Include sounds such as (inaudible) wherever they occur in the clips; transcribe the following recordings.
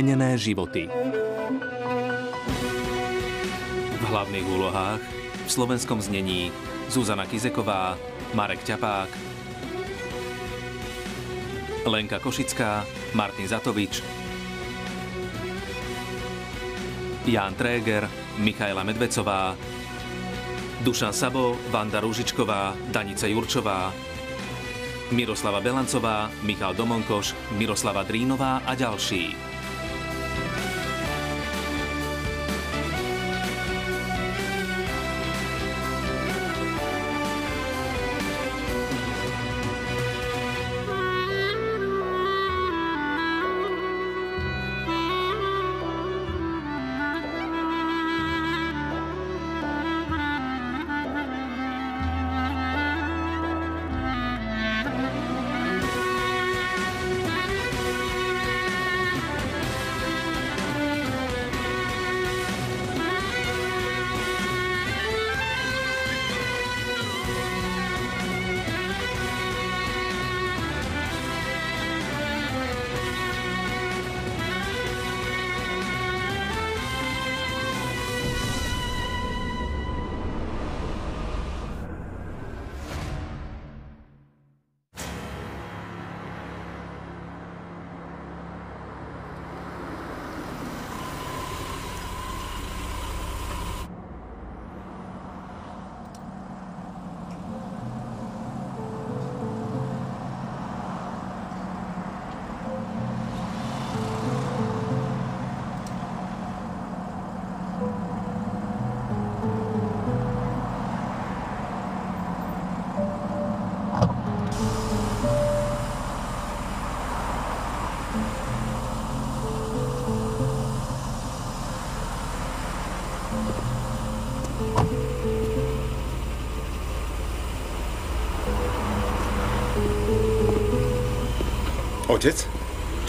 Vymenené životy. V hlavných úlohách v slovenskom znení Zuzana Kizeková, Marek Ťapák, Lenka Košická, Martin Zatovič, Jan Tréger, Michaela Medvecová, Dušan Sabo, Vanda Rúžičková, Danica Jurčová, Miroslava Belancová, Michal Domonkoš, Miroslava Drínová a ďalší.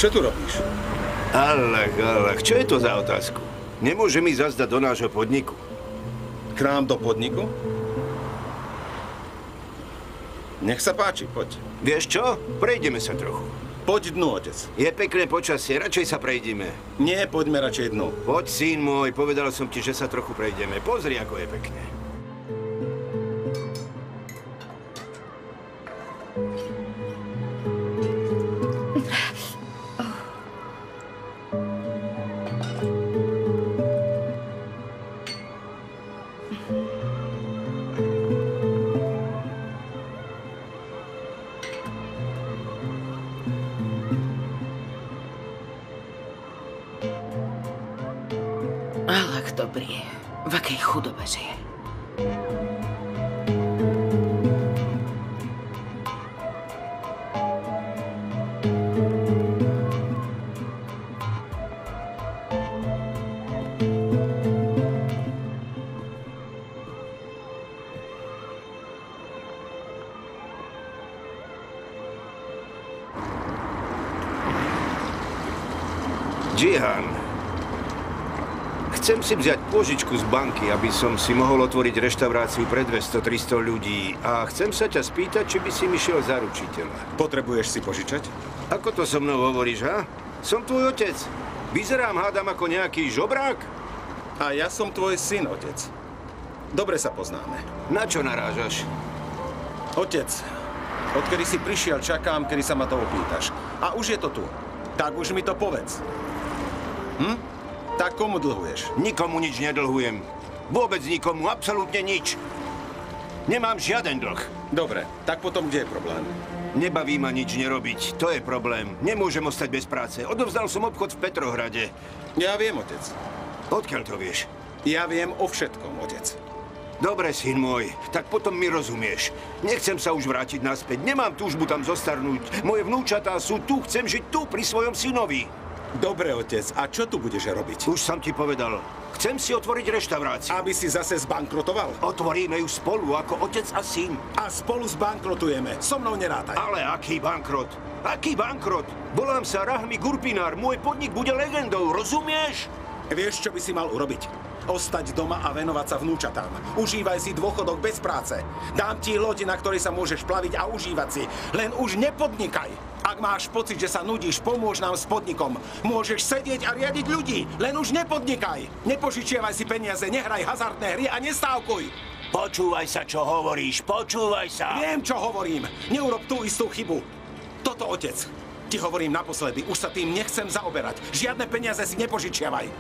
Čo tu robíš? Allah, Allah, čo je to za otázku? Nemôže mi zazdať do nášho podniku. K nám do podniku? Nech sa páči, poď. Vieš čo? Prejdeme sa trochu. Poď dnu, otec. Je pekné počasie, radšej sa prejdeme. Nie, poďme radšej dnu. Poď, syn môj, povedal som ti, že sa trochu prejdeme. Pozri, ako je pekné. Pôžičku z banky, aby som si mohol otvoriť reštauráciu pre 200-300 ľudí. A chcem sa ťa spýtať, či by si mi šiel za ručiteľa. Potrebuješ si požičať? Ako to so mnou hovoríš, ha? Som tvoj otec. Vyzerám, hádam, ako nejaký žobrák? A ja som tvoj syn, otec. Dobre sa poznáme. Na čo narážaš? Otec, odkedy si prišiel, čakám, kedy sa ma to opýtaš. A už je to tu. Tak už mi to povedz. Hm? Tak komu dlhuješ? Nikomu nič nedlhujem. Vôbec nikomu, absolútne nič. Nemám žiaden dlh. Dobre, tak potom kde je problém? Nebaví ma nič nerobiť, to je problém. Nemôžem ostať bez práce. Odovzdal som obchod v Petrohrade. Ja viem, otec. Odkiaľ to vieš? Ja viem o všetkom, otec. Dobre, syn môj, tak potom mi rozumieš. Nechcem sa už vrátiť naspäť, nemám túžbu tam zostarnúť. Moje vnúčatá sú tu, chcem žiť tu, pri svojom synovi. Dobre, otec. A čo tu budeš robiť? Už som ti povedal. Chcem si otvoriť reštauráciu. Aby si zase zbankrotoval? Otvoríme ju spolu, ako otec a syn. A spolu zbankrotujeme. So mnou nerátaj. Ale aký bankrot? Aký bankrot? Volám sa Rahmi Gurpinár. Môj podnik bude legendou, rozumieš? Vieš, čo by si mal urobiť? Ostať doma a venovať sa vnúčatám. Užívaj si dôchodok bez práce. Dám ti loď, na ktorej sa môžeš plaviť a užívať si. Len už nepodnikaj. Ak máš pocit, že sa nudíš, pomôž nám s podnikom. Môžeš sedieť a riadiť ľudí, len už nepodnikaj. Nepožičiavaj si peniaze, nehraj hazardné hry a nestávkuj. Počúvaj sa, čo hovoríš, počúvaj sa. Viem, čo hovorím. Neurob tú istú chybu. Toto, otec. Ti hovorím naposledy, už sa tým nechcem zaoberať. Žiadne peniaze si nepožičiavaj.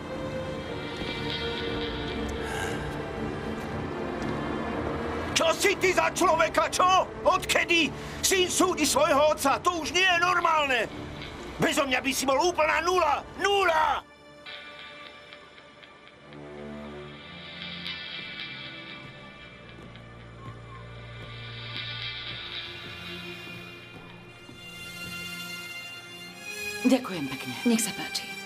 Čo si ty za človeka, čo? Odkedy? Syn súdi svojho otca, to už nie je normálne. Bezo mňa by si bol úplná nula. Nula! Ďakujem pekne. Nech sa páči.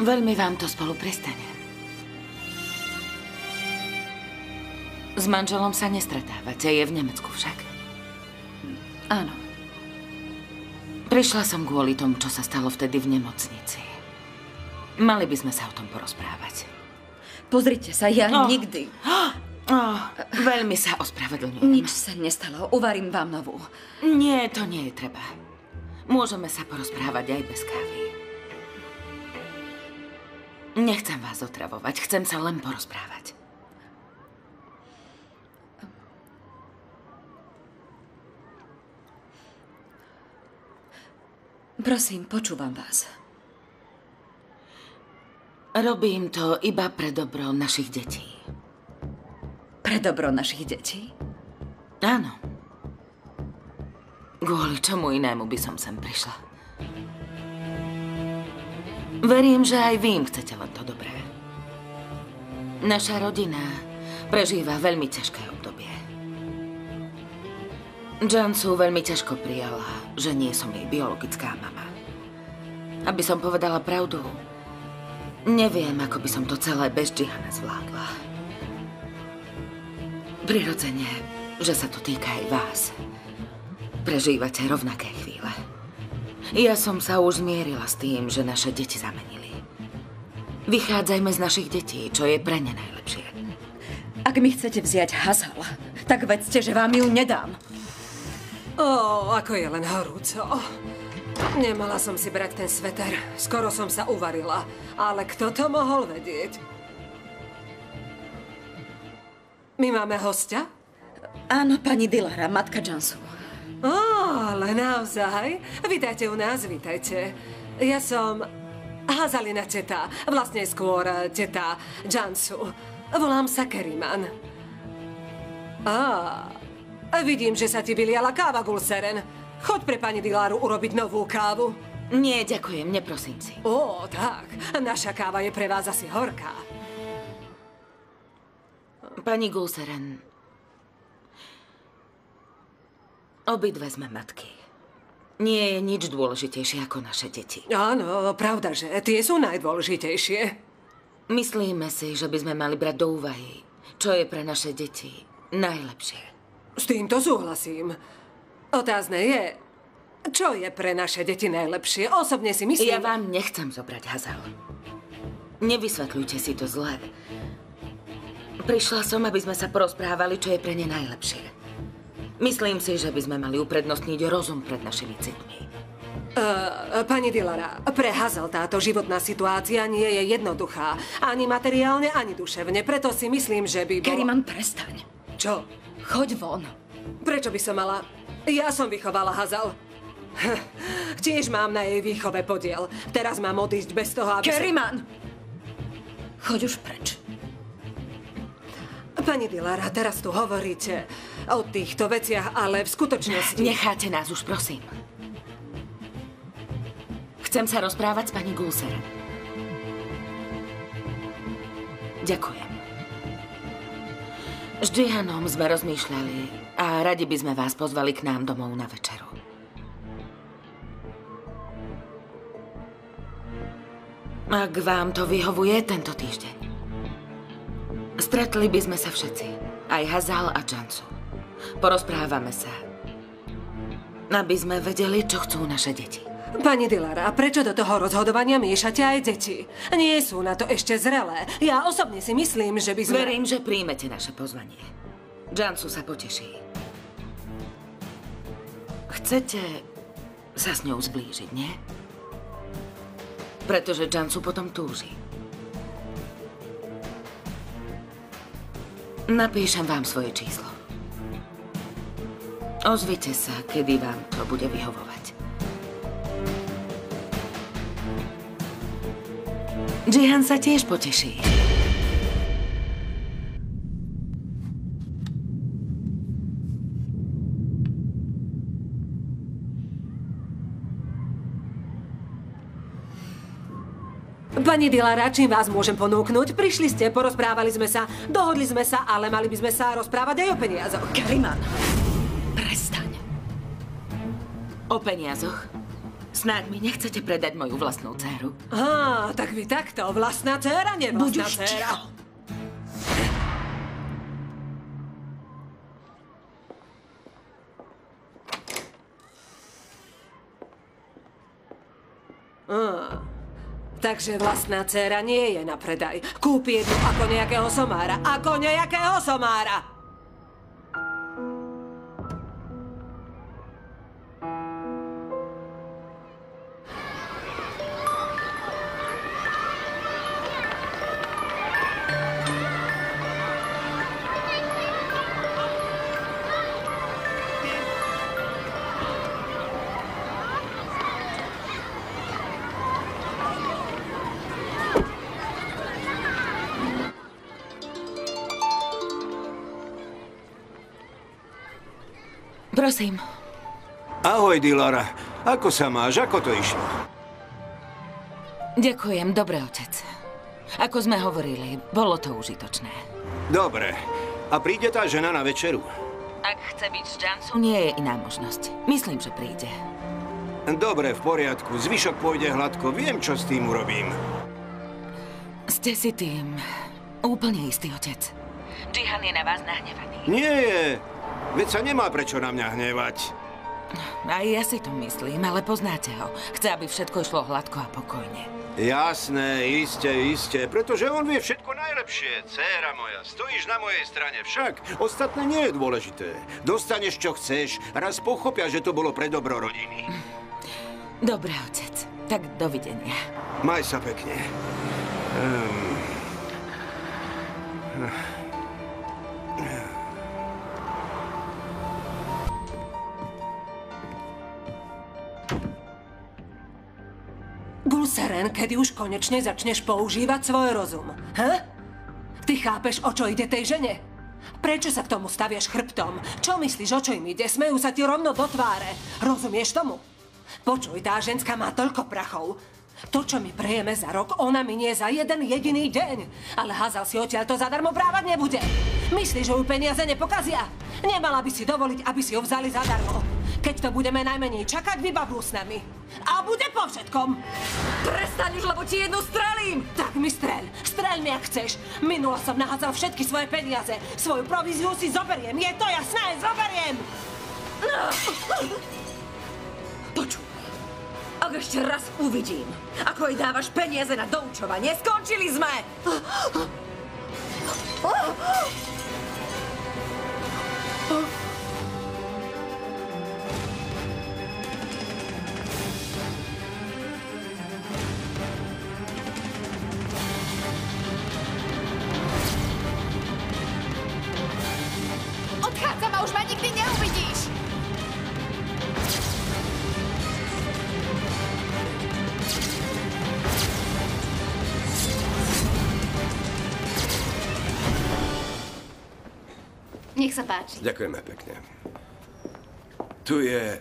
Veľmi vám to spolu pristane. S manželom sa nestretávate, je v Nemecku však. Áno. Prišla som kvôli tomu, čo sa stalo vtedy v nemocnici. Mali by sme sa o tom porozprávať. Pozrite sa, ja Oh. nikdy... (gasps) Oh, veľmi sa ospravedlňujem. Nič sa nestalo. Uvarím vám novú. Nie, to nie je treba. Môžeme sa porozprávať aj bez kávy. Nechcem vás otravovať, chcem sa len porozprávať. Prosím, počúvam vás. Robím to iba pre dobro našich detí. Pre dobro našich detí. Áno. Kvôli čomu inému by som sem prišla. Verím, že aj vy im chcete len to dobré. Naša rodina prežíva veľmi ťažké obdobie. Jansu veľmi ťažko prijala, že nie som jej biologická mama. Aby som povedala pravdu, neviem, ako by som to celé bez Džihana zvládla. Prirodzene, že sa to týka aj vás. Prežívate rovnaké chvíle. Ja som sa už zmierila s tým, že naše deti zamenili. Vychádzajme z našich detí, čo je pre ne najlepšie. Ak mi chcete vziať Hazal, tak vedzte, že vám ju nedám. Ó, ako je len horúco. Nemala som si brať ten sveter. Skoro som sa uvarila. Ale kto to mohol vedieť? My máme hostia? Áno, pani Dilara, matka Jansu. Ó, ale naozaj. Vítajte u nás, vítajte. Ja som Hazalina teta, vlastne skôr teta Jansu. Volám sa Keriman. Á, vidím, že sa ti vyliala káva, Gulseren. Choď pre pani Diláru urobiť novú kávu. Nie, ďakujem, neprosím si. Ó, tak. Naša káva je pre vás asi horká. Pani Gulseren, obidve sme matky. Nie je nič dôležitejšie ako naše deti. Áno, pravda, že tie sú najdôležitejšie. Myslíme si, že by sme mali brať do úvahy, čo je pre naše deti najlepšie. S týmto súhlasím. Otázne je, čo je pre naše deti najlepšie. Osobne si myslím... Ja vám nechcem zobrať Hazal. Nevysvetľujte si to zle. Prišla som, aby sme sa porozprávali, čo je pre ne najlepšie. Myslím si, že by sme mali uprednostniť rozum pred našimi citmi. Uh, pani Dilara, pre Hazel táto životná situácia nie je jednoduchá. Ani materiálne, ani duševne. Preto si myslím, že by bolo... Keriman, prestaň. Čo? Choď von. Prečo by som mala... Ja som vychovala Hazal. (laughs) Tiež mám na jej výchove podiel. Teraz mám odísť bez toho, aby Keriman! Choď už preč. Pani Dilara, teraz tu hovoríte o týchto veciach, ale v skutočnosti... Necháte nás už, prosím. Chcem sa rozprávať s pani Gulser. Ďakujem. S Džihanom sme rozmýšľali a radi by sme vás pozvali k nám domov na večeru. Ak vám to vyhovuje tento týždeň. Stretli by sme sa všetci. Aj Hazal a Jansu. Porozprávame sa. Aby sme vedeli, čo chcú naše deti. Pani Dilara, prečo do toho rozhodovania miešate aj deti? Nie sú na to ešte zrelé. Ja osobne si myslím, že by sme... Verím, že príjmete naše pozvanie. Jansu sa poteší. Chcete sa s ňou zblížiť, nie? Pretože Jansu potom túži. Napíšem vám svoje číslo. Ozvite sa, kedy vám to bude vyhovovať. Jihan sa tiež poteší. Pani Dilara, čím vás môžem ponúknuť? Prišli ste, porozprávali sme sa, dohodli sme sa, ale mali by sme sa rozprávať aj o peniazoch. Kariman, prestaň. O peniazoch? Snáď mi nechcete predať moju vlastnú dceru? Á, tak vy takto, vlastná dcéra, Buď nevlastná už dcéra. ticho. Takže vlastná dcéra nie je na predaj. Kúpi jednu ako nejakého somára. Ako nejakého somára! Prosím, Ahoj, Dilara. Ako sa máš? Ako to išlo? ďakujem, dobre, otec. Ako sme hovorili, bolo to užitočné. Dobre. A príde tá žena na večeru? Ak chce byť s Jansu, nie je iná možnosť. Myslím, že príde. Dobre, v poriadku. Zvyšok pôjde hladko. Viem, čo s tým urobím. Ste si tým úplne istý, otec. Jihan je na vás nahnevaný. Nie je. Veď sa nemá prečo na mňa hnevať. Aj ja si to myslím, ale poznáte ho. Chce, aby všetko išlo hladko a pokojne. Jasné, iste, iste, pretože on vie všetko najlepšie. Céra moja, stojíš na mojej strane však. Ostatné nie je dôležité. Dostaneš, čo chceš. Raz pochopia, že to bolo pre dobro rodiny. Dobre, otec. Tak dovidenia. Maj sa pekne. Um, Gulseren, kedy už konečne začneš používať svoj rozum? Ha? Ty chápeš, o čo ide tej žene? Prečo sa k tomu staviaš chrbtom? Čo myslíš, o čo im ide? Smejú sa ti rovno do tváre. Rozumieš tomu? Počuj, tá ženská má toľko prachov. To, čo my prejeme za rok, ona minie za jeden jediný deň. Ale Hazal si odtiaľ to zadarmo brávať nebude. Myslíš, že ju peniaze nepokazia? Nemala by si dovoliť, aby si ju vzali zadarmo. Keď to budeme najmenej čakať, vybablú s nami. A bude po všetkom. Prestaň už, lebo ti jednu strelím! Tak mi streľ. Streľ mi, ak chceš. Minula som nahádzal všetky svoje peniaze. Svoju províziu si zoberiem. Je to jasné? Zoberiem! Počuj, ak ešte raz uvidím, ako jej dávaš peniaze na doučovanie, skončili sme! Odchádzam sa páči. Ďakujeme pekne. Tu je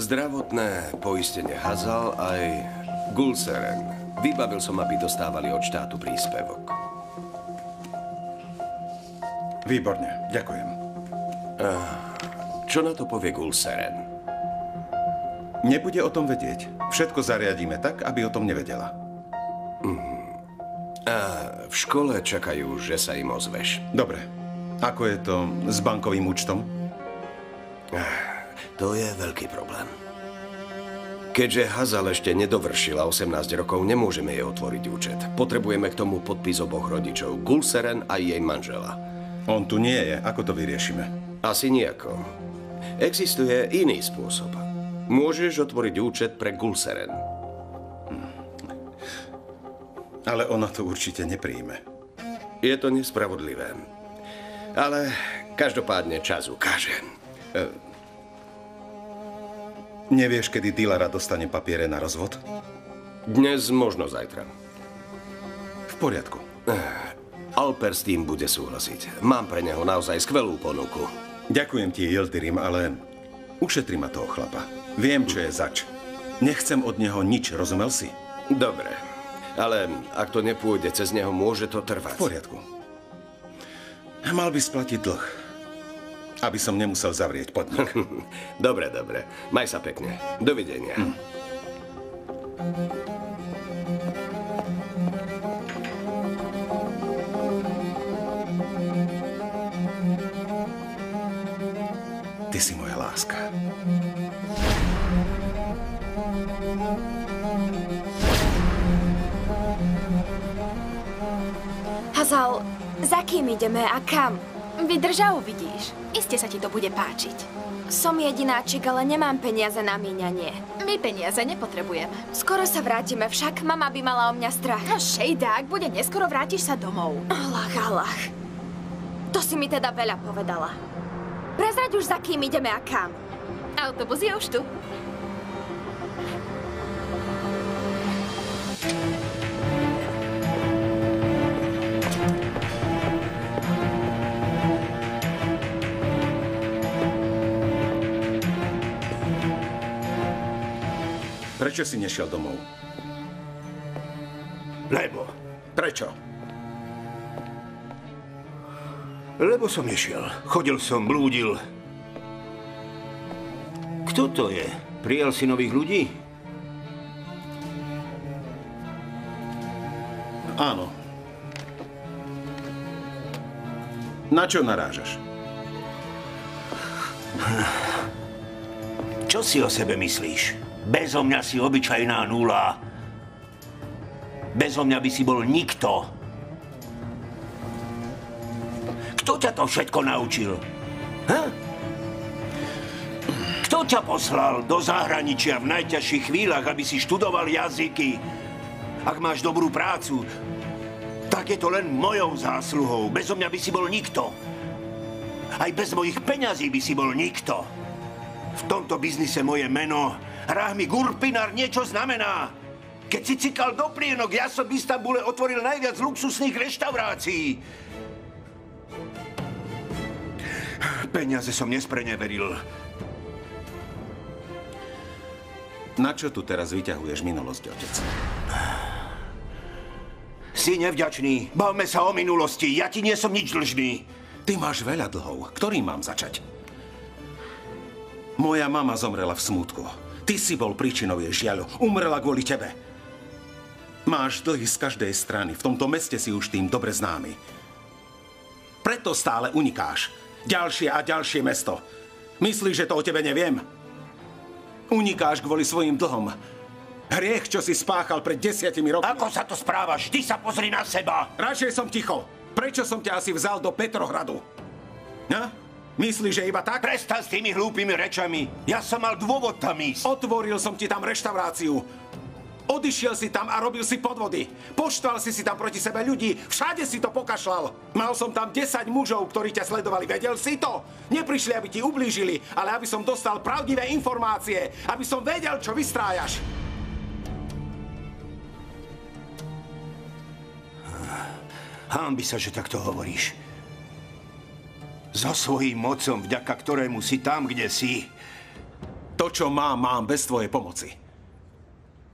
zdravotné poistenie Hazal aj Gulseren. Vybavil som, aby dostávali od štátu príspevok. Výborne, ďakujem. Čo na to povie Gulseren? Nebude o tom vedieť. Všetko zariadíme tak, aby o tom nevedela. V škole čakajú, že sa im ozveš. Dobre. Ako je to s bankovým účtom? To je veľký problém. Keďže Hazal ešte nedovršila 18 rokov, nemôžeme jej otvoriť účet. Potrebujeme k tomu podpis oboch rodičov, Gulseren a jej manžela. On tu nie je. Ako to vyriešime? Asi nejako. Existuje iný spôsob. Môžeš otvoriť účet pre Gulseren. Ale ona to určite nepríjme. Je to nespravodlivé. Ale každopádne čas ukáže. Nevieš, kedy Dilara dostane papiere na rozvod? Dnes, možno zajtra. V poriadku. Alper s tým bude súhlasiť. Mám pre neho naozaj skvelú ponuku. Ďakujem ti, Yildirim, ale ušetri ma toho chlapa. Viem, čo je zač. Nechcem od neho nič, rozumel si? Dobre, ale ak to nepôjde cez neho, môže to trvať. V poriadku. Mal by splatiť dlh, aby som nemusel zavrieť podnik. (laughs) dobre, dobre. Maj sa pekne. Dovidenia. Hm. Ty si moja láska. Hazal, za kým ideme a kam? Vydrž a uvidíš. Iste sa ti to bude páčiť. Som jedináčik, ale nemám peniaze na míňanie. My peniaze nepotrebujeme. Skoro sa vrátime, však mama by mala o mňa strach. No Šejda, ak bude neskoro, vrátiš sa domov. Allah, Allah. To si mi teda veľa povedala. Prezrať už, za kým ideme a kam. Autobus je už tu. Prečo si nešiel domov? Lebo. Prečo? Lebo som nešiel. Chodil som, blúdil. Kto to je? Prijal si nových ľudí? Áno. Na čo narážaš? Čo si o sebe myslíš? Bezo mňa si obyčajná nula. Bezo mňa by si bol nikto. Kto ťa to všetko naučil? Ha? Kto ťa poslal do zahraničia v najťažších chvíľach, aby si študoval jazyky? Ak máš dobrú prácu, tak je to len mojou zásluhou. Bezo mňa by si bol nikto. Aj bez mojich peňazí by si bol nikto. V tomto biznise moje meno Rahmi Gurpinar niečo znamená. Keď si cikal do plienok, ja som v Istambule otvoril najviac luxusných reštaurácií. Peniaze som nespreneveril. Na čo tu teraz vyťahuješ minulosť, otec? Si nevďačný. Bavme sa o minulosti. Ja ti nie som nič dlžný. Ty máš veľa dlhov. Ktorý mám začať? Moja mama zomrela v smútku. Ty si bol príčinou jej žiaľu. Umrela kvôli tebe. Máš dlhy z každej strany. V tomto meste si už tým dobre známy. Preto stále unikáš. Ďalšie a ďalšie mesto. Myslíš, že to o tebe neviem? Unikáš kvôli svojim dlhom. Hriech, čo si spáchal pred desiatimi rokmi. Ako sa to správaš? Ty sa pozri na seba. Radšej som ticho. Prečo som ťa asi vzal do Petrohradu? Ja? Myslíš, že iba tak? Prestan s tými hlúpými rečami. Ja som mal dôvod tam ísť. Otvoril som ti tam reštauráciu. Odišiel si tam a robil si podvody. Poštval si si tam proti sebe ľudí. Všade si to pokašľal. Mal som tam 10 mužov, ktorí ťa sledovali. Vedel si to? Neprišli, aby ti ublížili, ale aby som dostal pravdivé informácie. Aby som vedel, čo vystrájaš. Hámbi sa, že takto hovoríš. So svojím mocom, vďaka ktorému si tam, kde si. To, čo mám, mám bez tvojej pomoci.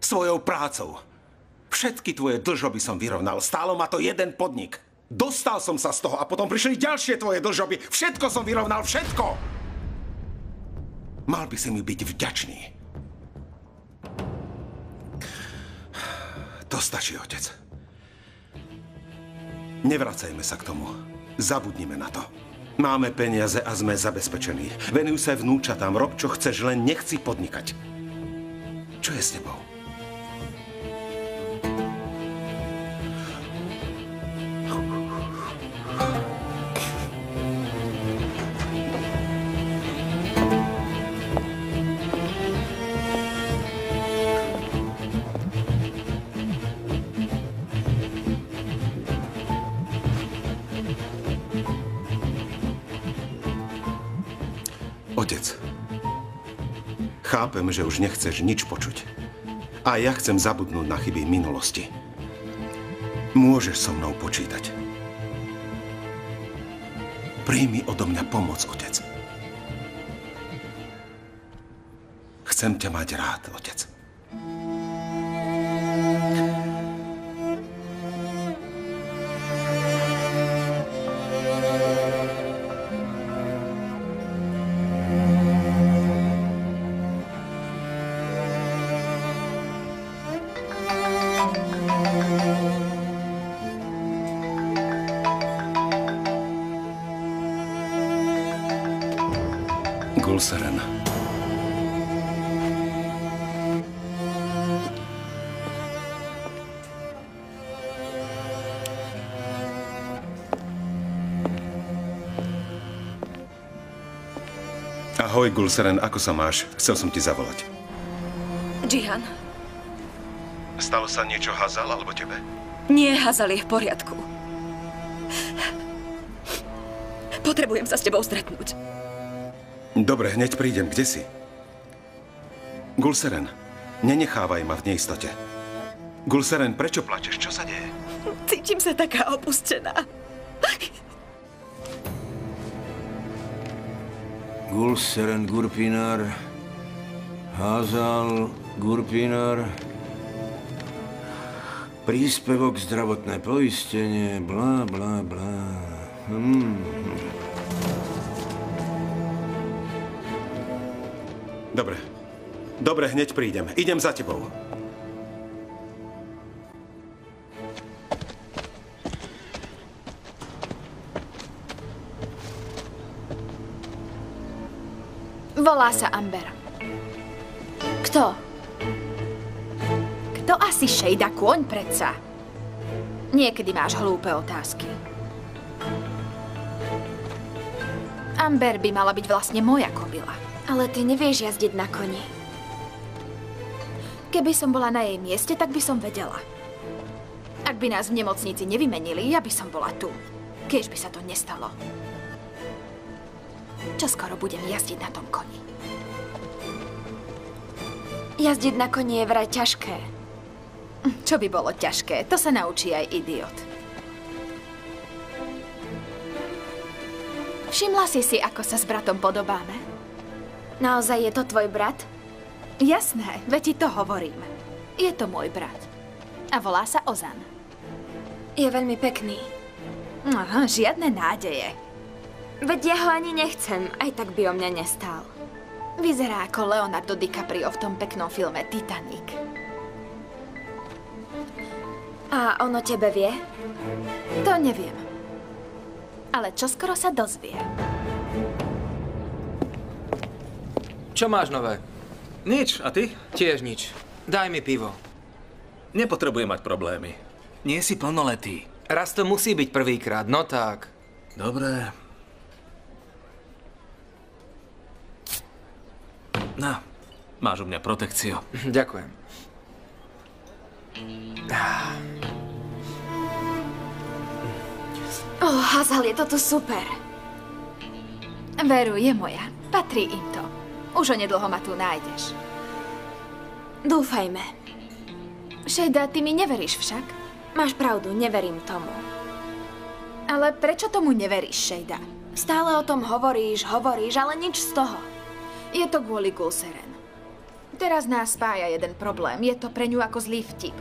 Svojou prácou. Všetky tvoje dlžoby som vyrovnal. Stálo ma to jeden podnik. Dostal som sa z toho a potom prišli ďalšie tvoje dlžoby. Všetko som vyrovnal, všetko! Mal by si mi byť vďačný. To stačí, otec. Nevracajme sa k tomu. Zabudnime na to. Máme peniaze a sme zabezpečení. Venuj sa vnúčatám, rob čo chceš, len nechci podnikať. Čo je s tebou? Chápem, že už nechceš nič počuť. A ja chcem zabudnúť na chyby minulosti. Môžeš so mnou počítať. Príjmi odo mňa pomoc, otec. Chcem ťa mať rád, otec. Gulseren, ako sa máš? Chcel som ti zavolať. Jihan, Stalo sa niečo Hazal alebo tebe? nie, Hazal je v poriadku. Potrebujem sa s tebou stretnúť. Dobre, hneď prídem. Kde si? Gulseren, nenechávaj ma v neistote. Gulseren, prečo plačeš? Čo sa deje? Cítim sa taká opustená. Gulseren Gurpinar, Hazal Gurpinar, príspevok zdravotné poistenie, blá, blá, blá. Hmm. Dobre. Dobre, hneď prídem. Idem za tebou. Volá sa Amber. Kto? Kto asi šejda kôň predsa? Niekedy máš hlúpe otázky. Amber by mala byť vlastne moja kobila. Ale ty nevieš jazdiť na koni. Keby som bola na jej mieste, tak by som vedela. Ak by nás v nemocnici nevymenili, ja by som bola tu. Keď by sa to nestalo. Čo skoro budem jazdiť na tom koni. Jazdiť na koni je vraj ťažké. Čo by bolo ťažké, to sa naučí aj idiot. Všimla si si, ako sa s bratom podobáme? Naozaj je to tvoj brat? Jasné, veď ti to hovorím. Je to môj brat. A volá sa Ozan. Je veľmi pekný. Aha, žiadne nádeje. Veď ja ho ani nechcem, aj tak by o mňa nestál. Vyzerá ako Leonardo DiCaprio v tom peknom filme Titanic. A on o tebe vie? To neviem. Ale čoskoro sa dozvie. Čo máš nové? Nič, a ty? Tiež nič. Daj mi pivo. Nepotrebujem mať problémy. Nie si plnoletý. Raz to musí byť prvýkrát, no tak. Dobre. No, máš u mňa protekciu. Ďakujem. O, oh, Hazal, je toto super. Veru je moja. Patrí im to. Už onedlho ma tu nájdeš. Dúfajme. Šejda, ty mi neveríš však? Máš pravdu, neverím tomu. Ale prečo tomu neveríš, Šejda? Stále o tom hovoríš, hovoríš, ale nič z toho. Je to kvôli Gulseren. Teraz nás spája jeden problém. Je to pre ňu ako zlý vtip.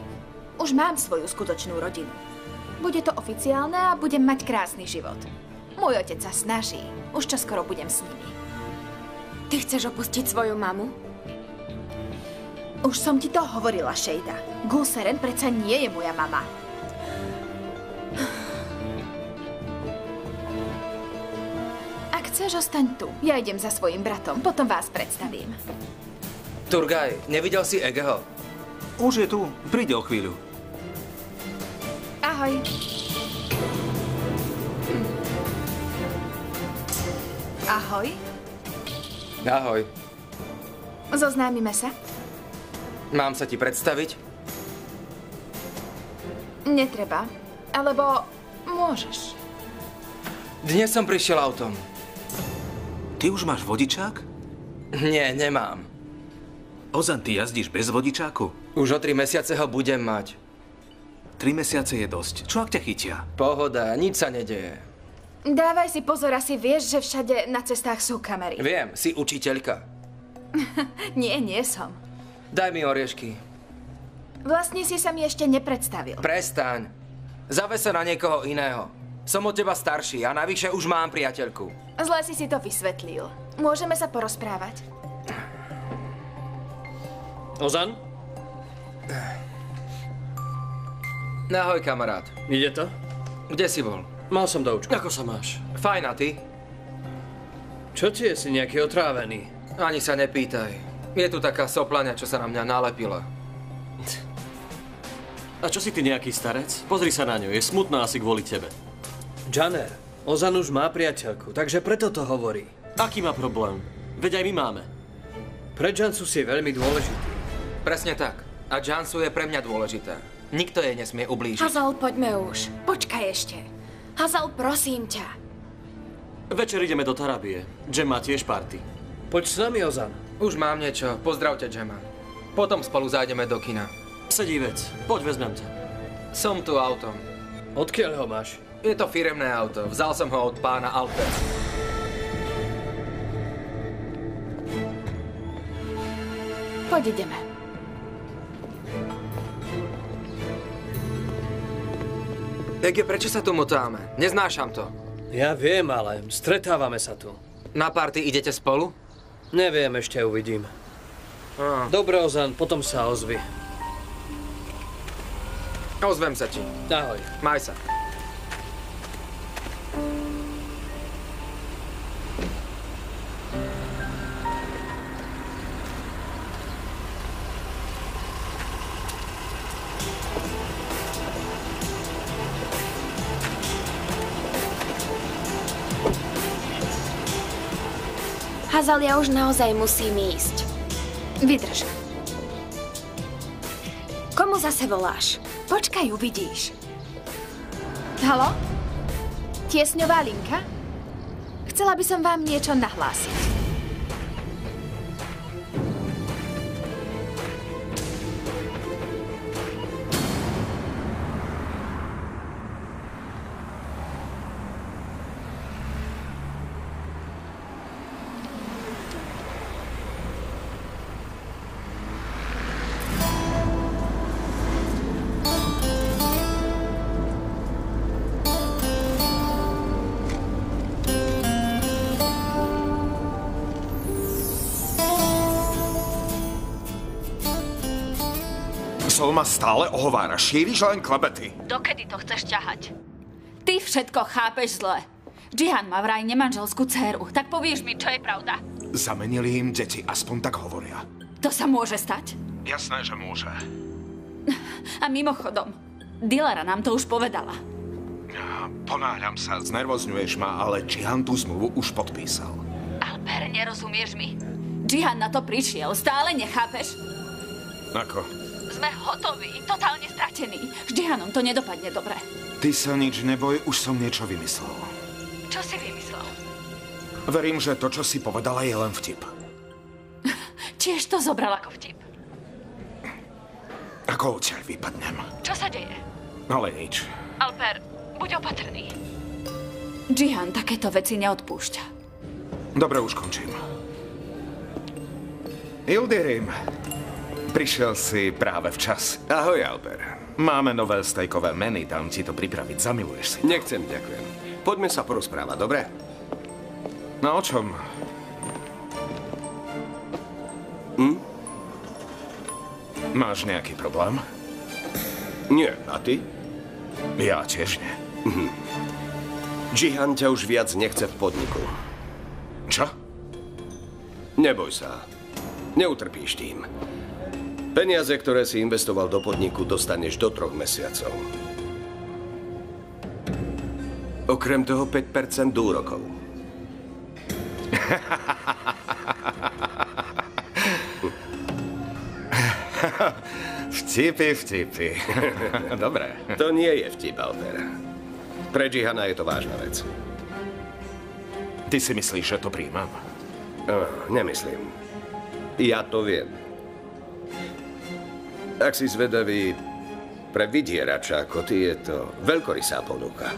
Už mám svoju skutočnú rodinu. Bude to oficiálne a budem mať krásny život. Môj otec sa snaží. Už čoskoro budem s nimi. Ty chceš opustiť svoju mamu? Už som ti to hovorila, Šejda. Gulseren predsa nie je moja mama. Chceš, ostaň tu. Ja idem za svojim bratom, potom vás predstavím. Turgaj, nevidel si Egeho? Už je tu. Príde o chvíľu. Ahoj. Ahoj. Ahoj. Zoznámime sa? Mám sa ti predstaviť? Netreba. Alebo môžeš. Dnes som prišiel autom. Ty už máš vodičák? Nie, nemám. Ozan, ty jazdíš bez vodičáku? Už o tri mesiace ho budem mať. Tri mesiace je dosť. Čo ak ťa chytia? Pohoda, nič sa nedeje. Dávaj si pozor, asi vieš, že všade na cestách sú kamery. Viem, si učiteľka. (laughs) Nie, nie som. Daj mi oriešky. Vlastne si sa mi ešte nepredstavil. Prestaň. Zave sa na niekoho iného. Som od teba starší a navyše už mám priateľku. Zle si si to vysvetlil. Môžeme sa porozprávať. Ozan? Ahoj, kamarát. Ide to? Kde si bol? Mal som doučku. Ako sa máš? Fajn, a ty? Čo ti je? Si nejaký otrávený? Ani sa nepýtaj. Je tu taká soplania, čo sa na mňa nalepila. A čo si ty nejaký starec? Pozri sa na ňu, je smutná asi kvôli tebe. Janer, Ozan už má priateľku, takže preto to hovorí. Aký má problém? Veď aj my máme. Pre Jansu si je veľmi dôležitý. Presne tak. A Jansu je pre mňa dôležitá. Nikto jej nesmie ublížiť. Hazal, poďme už. Počkaj ešte. Hazal, prosím ťa. Večer ideme do Tarabie. Jem má tiež party. Poď s nami, Ozan. Už mám niečo. Pozdravte Jema. Potom spolu zájdeme do kina. Sedí vec. Poď, vezmem ťa. Som tu autom. Odkiaľ ho máš? Je to firemné auto. Vzal som ho od pána Alpera. Poď ideme. Ege, prečo sa tu motáme? Neznášam to. Ja viem, ale stretávame sa tu. Na party idete spolu? Neviem, ešte uvidím. Ah. Dobre, Ozan, potom sa ozvi. Ozvem sa ti. Ahoj. Maj sa. Hazal, ja už naozaj musím ísť. Vydrž. Komu zase voláš? Počkaj, uvidíš. Halo? Tiesňová linka? Chcela by som vám niečo nahlásiť. Sol ma stále ohovára, šíriš len klebety. Dokedy to chceš ťahať? Ty všetko chápeš zle. Džihan má vraj nemanželskú dceru, tak povieš mi, čo je pravda. Zamenili im deti, aspoň tak hovoria. To sa môže stať. Jasné, že môže. A mimochodom, Dilara nám to už povedala. Ponáhľam sa, znervozňuješ ma, ale Čihan tú zmluvu už podpísal. Alper, nerozumieš mi? Džihan na to prišiel, stále nechápeš? Ako? Sme hotoví, totálne stratení. S Džihanom to nedopadne dobre. Ty sa nič neboj, už som niečo vymyslel. Čo si vymyslel? Verím, že to, čo si povedala, je len vtip. (laughs) Tiež to zobral ako vtip. Ako odtiaľ vypadnem. Čo sa deje? Ale nič. Alper, buď opatrný. Džihan takéto veci neodpúšťa. Dobre, už končím. Ildirim, prišiel si práve včas. Ahoj, Alper. Máme nové stejkové meny, dám ti to pripraviť, zamiluješ si. Nechcem, ďakujem. Poďme sa porozprávať, dobre? No o čom? Hm? Máš nejaký problém? Nie, a ty? Ja tiež nie. Mhm. Džihan ťa už viac nechce v podniku. Čo? Neboj sa. Neutrpíš tým. Peniaze, ktoré si investoval do podniku, dostaneš do troch mesiacov. Okrem toho 5% do úrokov. Vtipy, vtipy. Dobre. To nie je vtip, Alper. Pre Džihana je to vážna vec. Ty si myslíš, že to príjmam? Uh, nemyslím. Ja to viem. Ak si zvedavý, pre vydierača ako ty je to veľkorysá ponuka.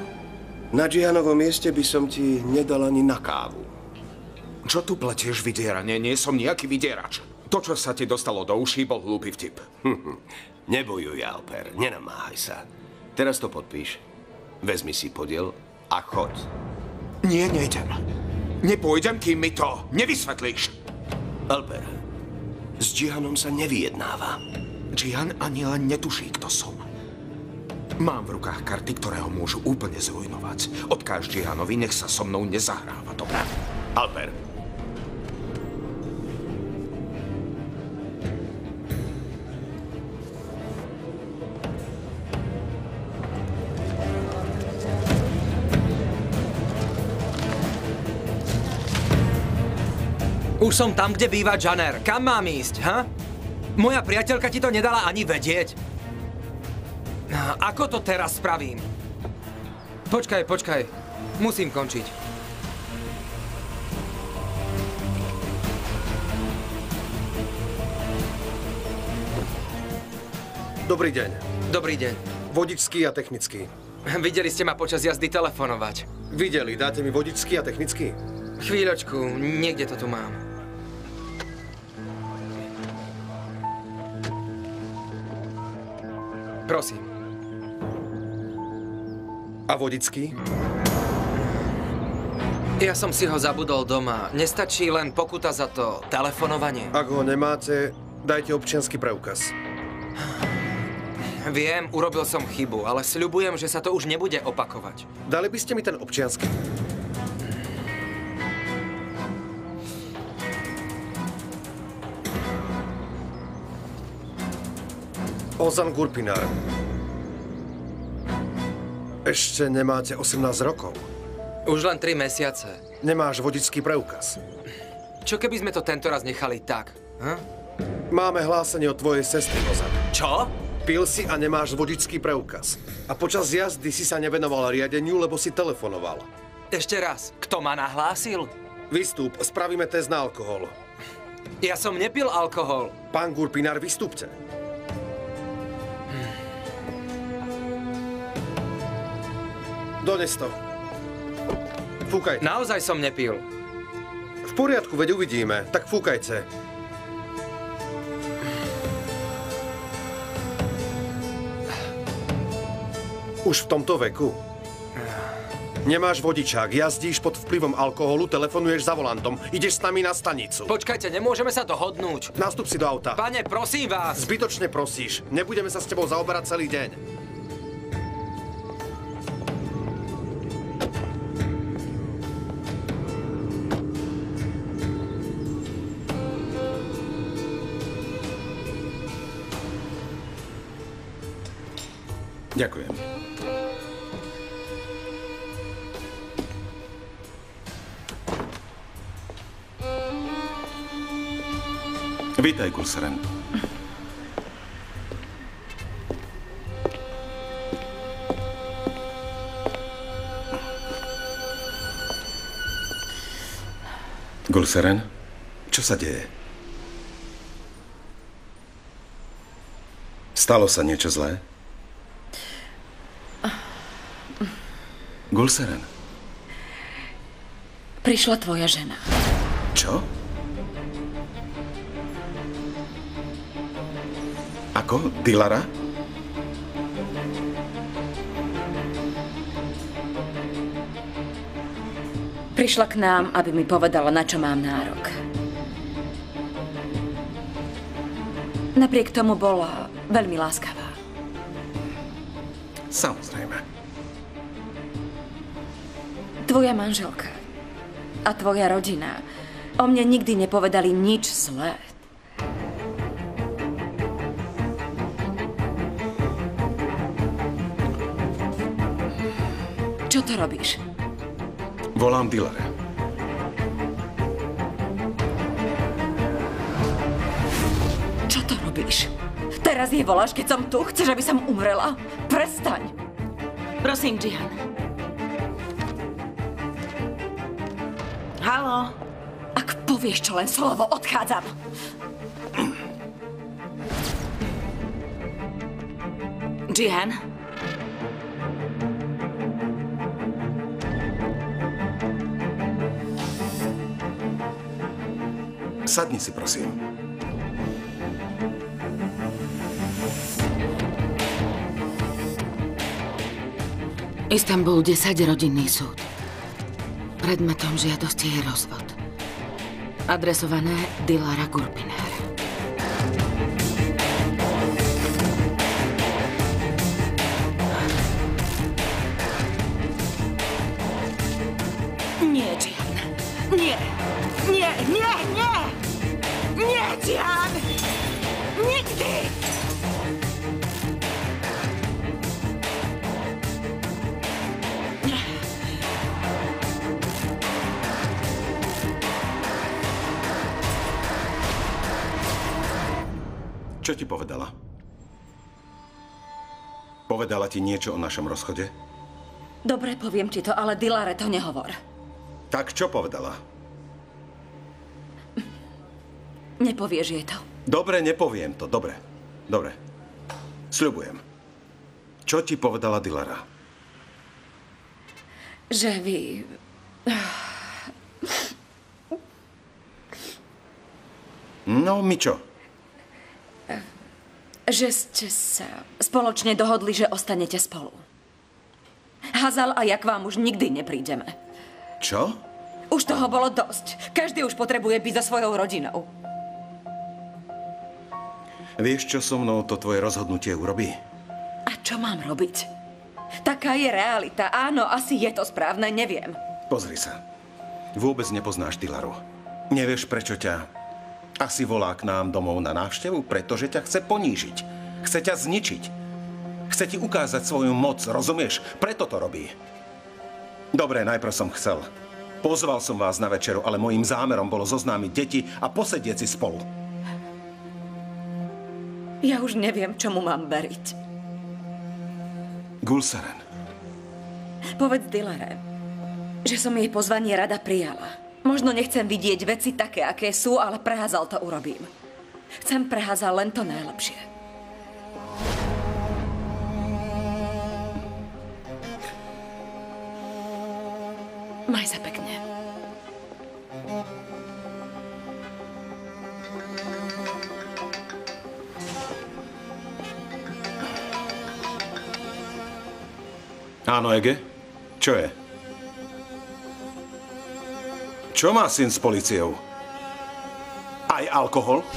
Na Džihanovom mieste by som ti nedal ani na kávu. Čo tu pletieš vydieranie? Nie som nejaký vydierač. To, čo sa ti dostalo do uší, bol hlúpy vtip. (laughs) Nebojuj, Alper, nenamáhaj sa. Teraz to podpíš. Vezmi si podiel a choď. Nie, nejdem. Nepôjdem, kým mi to nevysvetlíš. Alper, s Džihanom sa nevyjednáva. Džihan ani len netuší, kto som. Mám v rukách karty, ktoré ho môžu úplne zrujnovať. Odkáž Džihanovi, nech sa so mnou nezahráva, dobre? Alper, Už som tam, kde býva Janer. Kam mám ísť, ha? Moja priateľka ti to nedala ani vedieť. Ako to teraz spravím? Počkaj, počkaj. Musím končiť. Dobrý deň. Dobrý deň. Vodičský a technický. Videli ste ma počas jazdy telefonovať. Videli, dáte mi vodičský a technický? Chvíľočku, niekde to tu mám. Prosím. A vodický? Ja som si ho zabudol doma. Nestačí len pokuta za to telefonovanie? Ak ho nemáte, dajte občiansky preukaz. Viem, urobil som chybu, ale sľubujem, že sa to už nebude opakovať. Dali by ste mi ten občiansky? Ozan Gurpinár. Ešte nemáte 18 rokov. Už len 3 mesiace. Nemáš vodičský preukaz. Čo keby sme to tento raz nechali tak? Hm? Máme hlásenie od tvojej sestry, Ozan. Čo? Pil si a nemáš vodičský preukaz. A počas jazdy si sa nevenoval riadeniu, lebo si telefonoval. Ešte raz, kto ma nahlásil? Vystúp, spravíme test na alkohol. Ja som nepil alkohol. Pán Gurpinár, vystúpte. Dones to. Fúkaj. Naozaj som nepil. V poriadku, veď uvidíme. Tak fúkajte. Už v tomto veku? Nemáš vodičák, jazdíš pod vplyvom alkoholu, telefonuješ za volantom, ideš s nami na stanicu. Počkajte, nemôžeme sa dohodnúť. Nastup si do auta. Pane, prosím vás. Zbytočne prosíš. Nebudeme sa s tebou zaoberať celý deň. Ďakujem. Vítaj, Gulseren. Gulseren, čo sa deje? Stalo sa niečo zlé? Gulseren. Prišla tvoja žena. Čo? Ako? Dilara? Prišla k nám, aby mi povedala, na čo mám nárok. Napriek tomu bola veľmi láskavá. Samozrejme. Tvoja manželka a tvoja rodina o mne nikdy nepovedali nič zlé. Čo to robíš? Volám Dillera. Čo to robíš? Teraz jej voláš, keď som tu? Chceš, aby som umrela? Prestaň! Prosím, Džihan, Ak povieš čo len slovo, odchádzam. Jihan? Sadni si, prosím. Istanbul 10 rodinný súd. Predmetom žiadosti je rozvod. Adresované Dilara Gurpiner. Niečo o našom rozchode? Dobre, poviem ti to, ale Dilare to nehovor. Tak čo povedala? Nepovieš jej to. Dobre, nepoviem to. Dobre. Dobre. Sľubujem. Čo ti povedala Dilara? Že vy... No, my čo? Že ste sa spoločne dohodli, že ostanete spolu. Hazal a ja k vám už nikdy neprídeme. Čo? Už toho bolo dosť. Každý už potrebuje byť so svojou rodinou. Vieš, čo so mnou to tvoje rozhodnutie urobí? A čo mám robiť? Taká je realita. Áno, asi je to správne, neviem. Pozri sa. Vôbec nepoznáš Dilaru. Nevieš, prečo ťa asi volá k nám domov na návštevu? Pretože ťa chce ponížiť. Chce ťa zničiť. Chce ti ukázať svoju moc, rozumieš? Preto to robí. Dobre, najprv som chcel. Pozval som vás na večeru, ale môjim zámerom bolo zoznámiť deti a posedieť si spolu. Ja už neviem, čomu mám veriť. Gulsaren. Povedz Dilare, že som jej pozvanie rada prijala. Možno nechcem vidieť veci také, aké sú, ale preházal to urobím. Chcem preházal len to najlepšie. Maj sa pekne. Áno, Ege? Čo je? Čo má syn s policiou? Aj alkohol?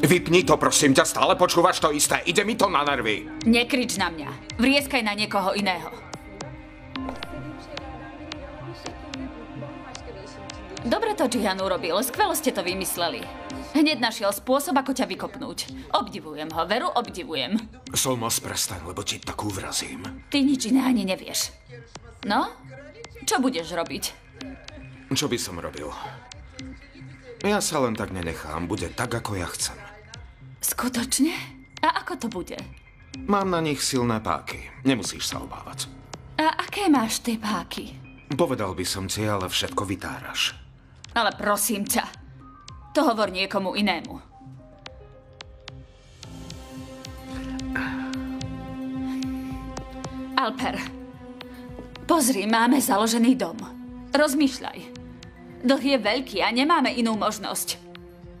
Vypni to, prosím ťa, stále počúvaš to isté. Ide mi to na nervy. Nekrič na mňa. Vrieskaj na niekoho iného. Dobre to Jihan urobil. Skvelo ste to vymysleli. Hneď našiel spôsob, ako ťa vykopnúť. Obdivujem ho, veru, obdivujem. Solmos, prestaň, lebo ti tak uvrazím. Ty nič iné ani nevieš. No? Čo budeš robiť? Čo by som robil? Ja sa len tak nenechám. Bude tak, ako ja chcem. Skutočne? A ako to bude? Mám na nich silné páky. Nemusíš sa obávať. A aké máš tie páky? Povedal by som ti, ale všetko vytáraš. Ale prosím ťa, to hovor niekomu inému. Alper, pozri, máme založený dom. Rozmýšľaj. Dlh je veľký a nemáme inú možnosť.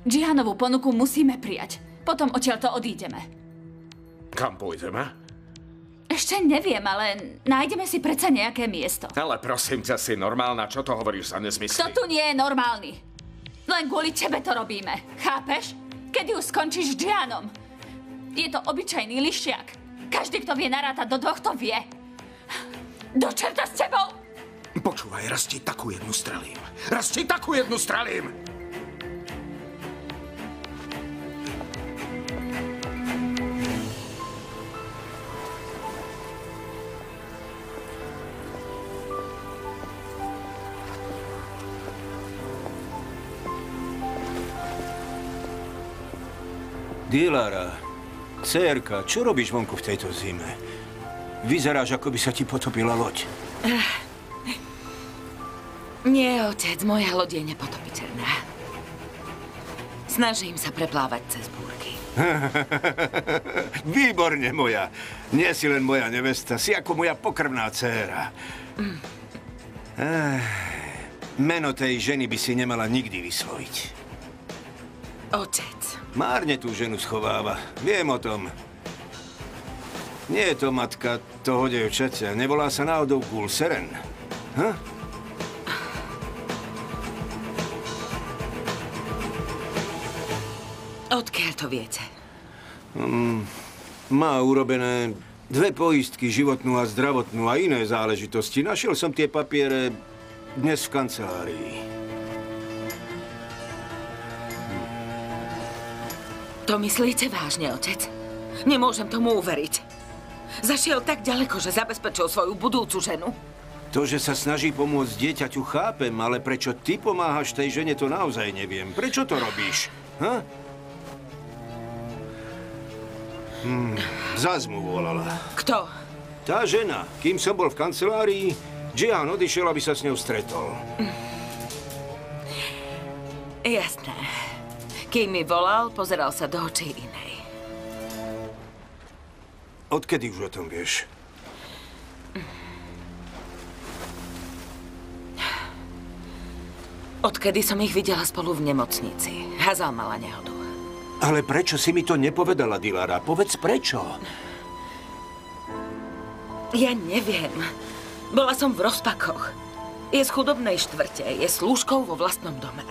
Džihanovú ponuku musíme prijať. Potom odtiaľto odídeme. Kam pôjdeme? Ešte neviem, ale nájdeme si predsa nejaké miesto. Ale prosím ťa, si normálna, čo to hovoríš za nezmysly? Kto tu nie je normálny? Len kvôli tebe to robíme. Chápeš? Kedy už skončíš s Gianom? Je to obyčajný lišiak. Každý, kto vie narátať do dvoch, to vie. Do čerta s tebou! Počúvaj, raz ti takú jednu strelím. Raz ti takú jednu strelím! Dilara, cérka, čo robíš vonku v tejto zime? Vyzeráš, ako by sa ti potopila loď. Nie, otec, moja loď je nepotopiteľná. Snažím sa preplávať cez búrky. (laughs) Výborne, moja. Nie si len moja nevesta, si ako moja pokrvná dcéra. Eh, meno tej ženy by si nemala nikdy vysloviť. Otec. Márne tú ženu schováva. Viem o tom. Nie je to matka toho devčaťa. Nevolá sa náhodou Gulseren. Ha? Odkiaľ to viete? Mm, má urobené dve poistky, životnú a zdravotnú a iné záležitosti. Našiel som tie papiere dnes v kancelárii. To myslíte vážne, otec? Nemôžem tomu uveriť. Zašiel tak ďaleko, že zabezpečil svoju budúcu ženu. To, že sa snaží pomôcť dieťaťu, chápem, ale prečo ty pomáhaš tej žene, to naozaj neviem. Prečo to robíš? Ha? Hmm, zas mu volala. Kto? Tá žena. Kým som bol v kancelárii, Gian odišiel, aby sa s ňou stretol. Jasné. Kým mi volal, pozeral sa do očí inej. Odkedy už o tom vieš? Odkedy som ich videla spolu v nemocnici. Hazal mala nehodu. Ale prečo si mi to nepovedala, Dilara? Povedz prečo. Ja neviem. Bola som v rozpakoch. Je z chudobnej štvrte, je slúžkou vo vlastnom dome.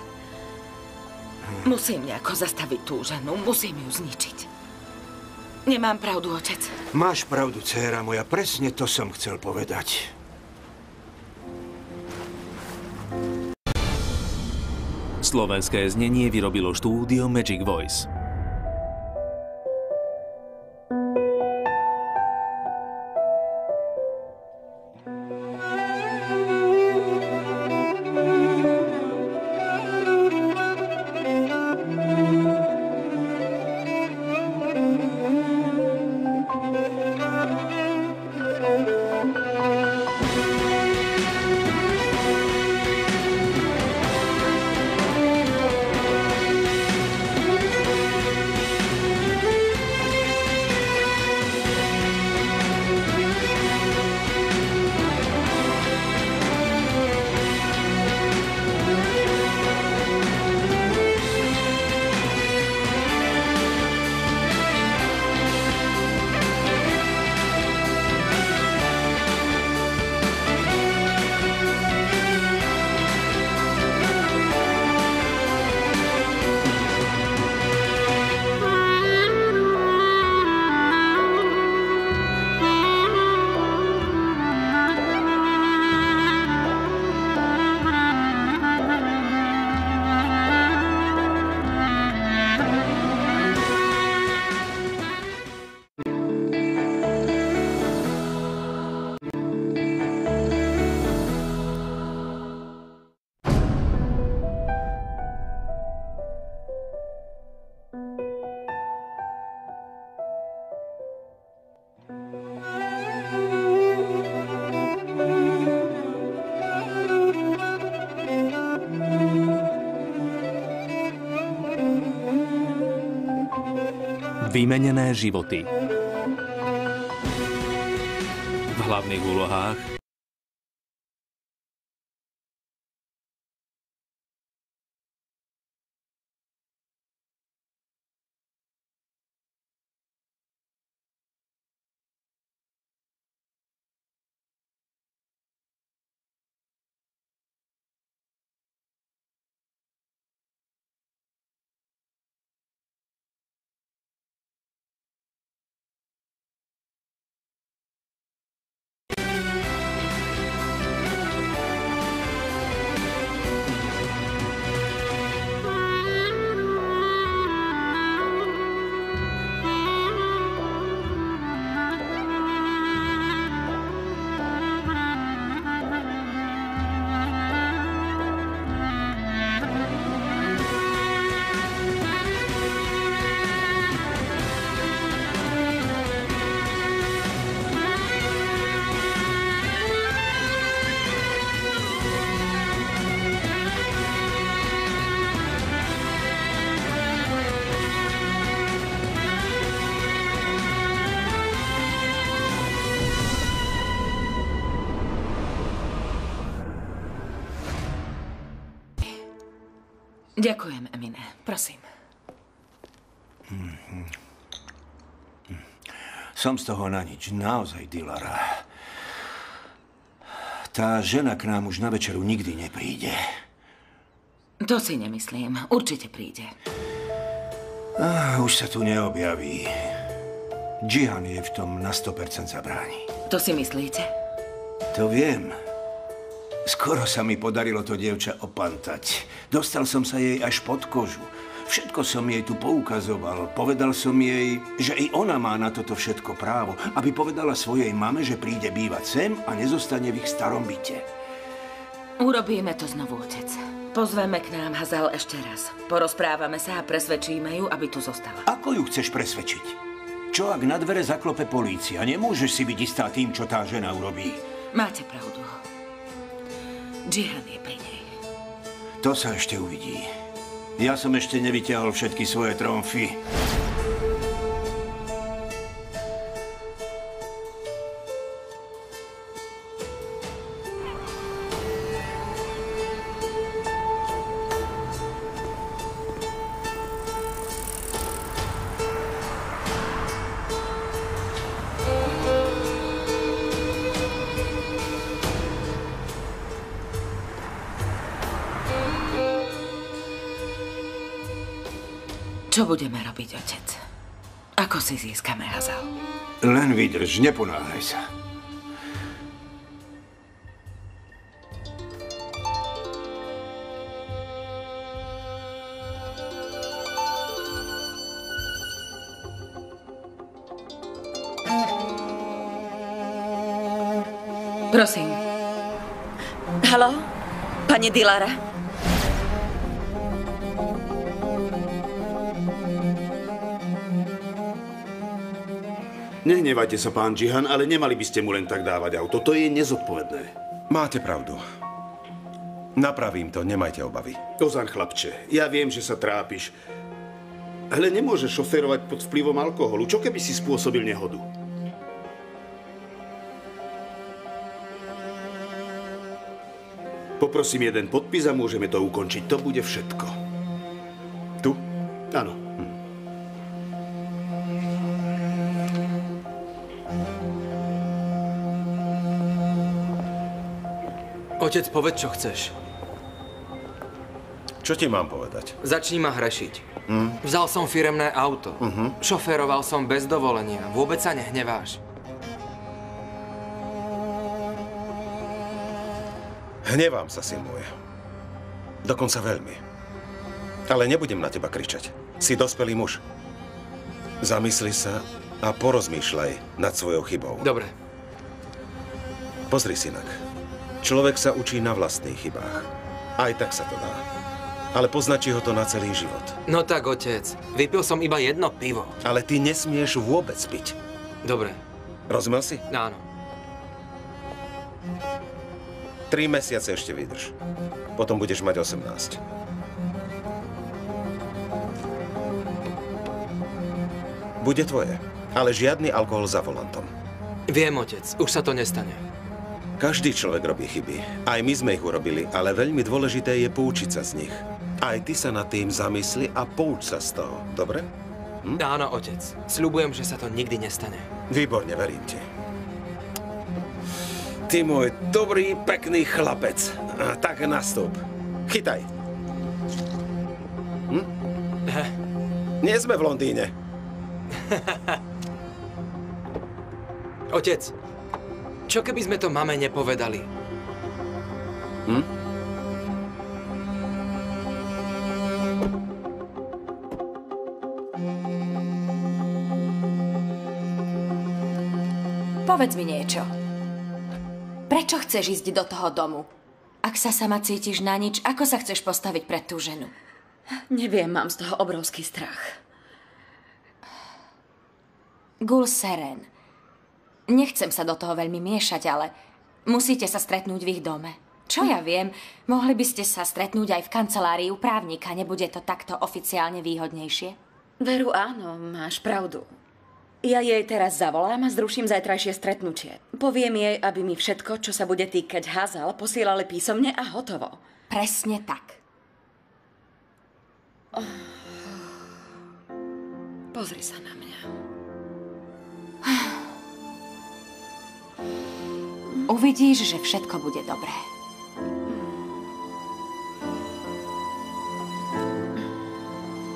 Musím nejako zastaviť tú ženu, musím ju zničiť. Nemám pravdu, otec. Máš pravdu, dcéra moja, presne to som chcel povedať. Slovenské znenie vyrobilo štúdio Magic Voice. Životy. V hlavných úlohách Ďakujem, Emine. Prosím. Som z toho na nič. Naozaj, Dilara. Tá žena k nám už na večeru nikdy nepríde. To si nemyslím. Určite príde. Ah, už sa tu neobjaví. Džihan je v tom na 100% zabráni. To si myslíte? To viem. Skoro sa mi podarilo to dievča opantať. Dostal som sa jej až pod kožu. Všetko som jej tu poukazoval. Povedal som jej, že i ona má na toto všetko právo, aby povedala svojej mame, že príde bývať sem a nezostane v ich starom byte. Urobíme to znovu, otec. Pozveme k nám Hazal ešte raz. Porozprávame sa a presvedčíme ju, aby tu zostala. Ako ju chceš presvedčiť? Čo ak na dvere zaklope polícia? Nemôžeš si byť istá tým, čo tá žena urobí. Máte pravdu. Džihan je pri nej. To sa ešte uvidí. Ja som ešte nevyťahol všetky svoje tromfy. Vydrž, neponáhľaj sa. Prosím. Halo? Pani Dilara? Nehnevajte sa, pán Džihan, ale nemali by ste mu len tak dávať auto. To je nezodpovedné. Máte pravdu. Napravím to, nemajte obavy. Ozan, chlapče, ja viem, že sa trápiš. Ale nemôžeš šoférovať pod vplyvom alkoholu. Čo keby si spôsobil nehodu? Poprosím jeden podpis a môžeme to ukončiť. To bude všetko. Tu? Áno. Otec, povedz, čo chceš. Čo ti mám povedať? Začni ma hrešiť. Hm? Vzal som firemné auto. Uh-huh. Šoféroval som bez dovolenia. Vôbec sa nehneváš. Hnevám sa, syn môj. Dokonca veľmi. Ale nebudem na teba kričať. Si dospelý muž. Zamysli sa a porozmýšľaj nad svojou chybou. Dobre. Pozri, synak. Človek sa učí na vlastných chybách. Aj tak sa to dá. Ale poznačí ho to na celý život. No tak, otec. Vypil som iba jedno pivo. Ale ty nesmieš vôbec piť. Dobre. Rozumel si? Áno. Tri mesiace ešte vydrž. Potom budeš mať 18. Bude tvoje, ale žiadny alkohol za volantom. Viem, otec. Už sa to nestane. Každý človek robí chyby. Aj my sme ich urobili, ale veľmi dôležité je poučiť sa z nich. Aj ty sa nad tým zamysli a pouč sa z toho, dobre? Hm? Áno, otec. Sľubujem, že sa to nikdy nestane. Výborne, verím ti. Ty môj dobrý, pekný chlapec. Tak nastup. Chytaj. Hm? Nie sme v Londýne. (laughs) Otec, čo keby sme to mame nepovedali? Hm? Povedz mi niečo. Prečo chceš ísť do toho domu? Ak sa sama cítiš na nič, ako sa chceš postaviť pred tú ženu? Neviem, mám z toho obrovský strach. Gul Seren. Nechcem sa do toho veľmi miešať, ale musíte sa stretnúť v ich dome. Čo ja viem, mohli by ste sa stretnúť aj v kancelárii u právnika. Nebude to takto oficiálne výhodnejšie? Veru, áno, máš pravdu. Ja jej teraz zavolám a zruším zajtrajšie stretnutie. Poviem jej, aby mi všetko, čo sa bude týkať Hazal, posielali písomne a hotovo. Presne tak. Oh. Pozri sa na mňa. Uvidíš, že všetko bude dobré.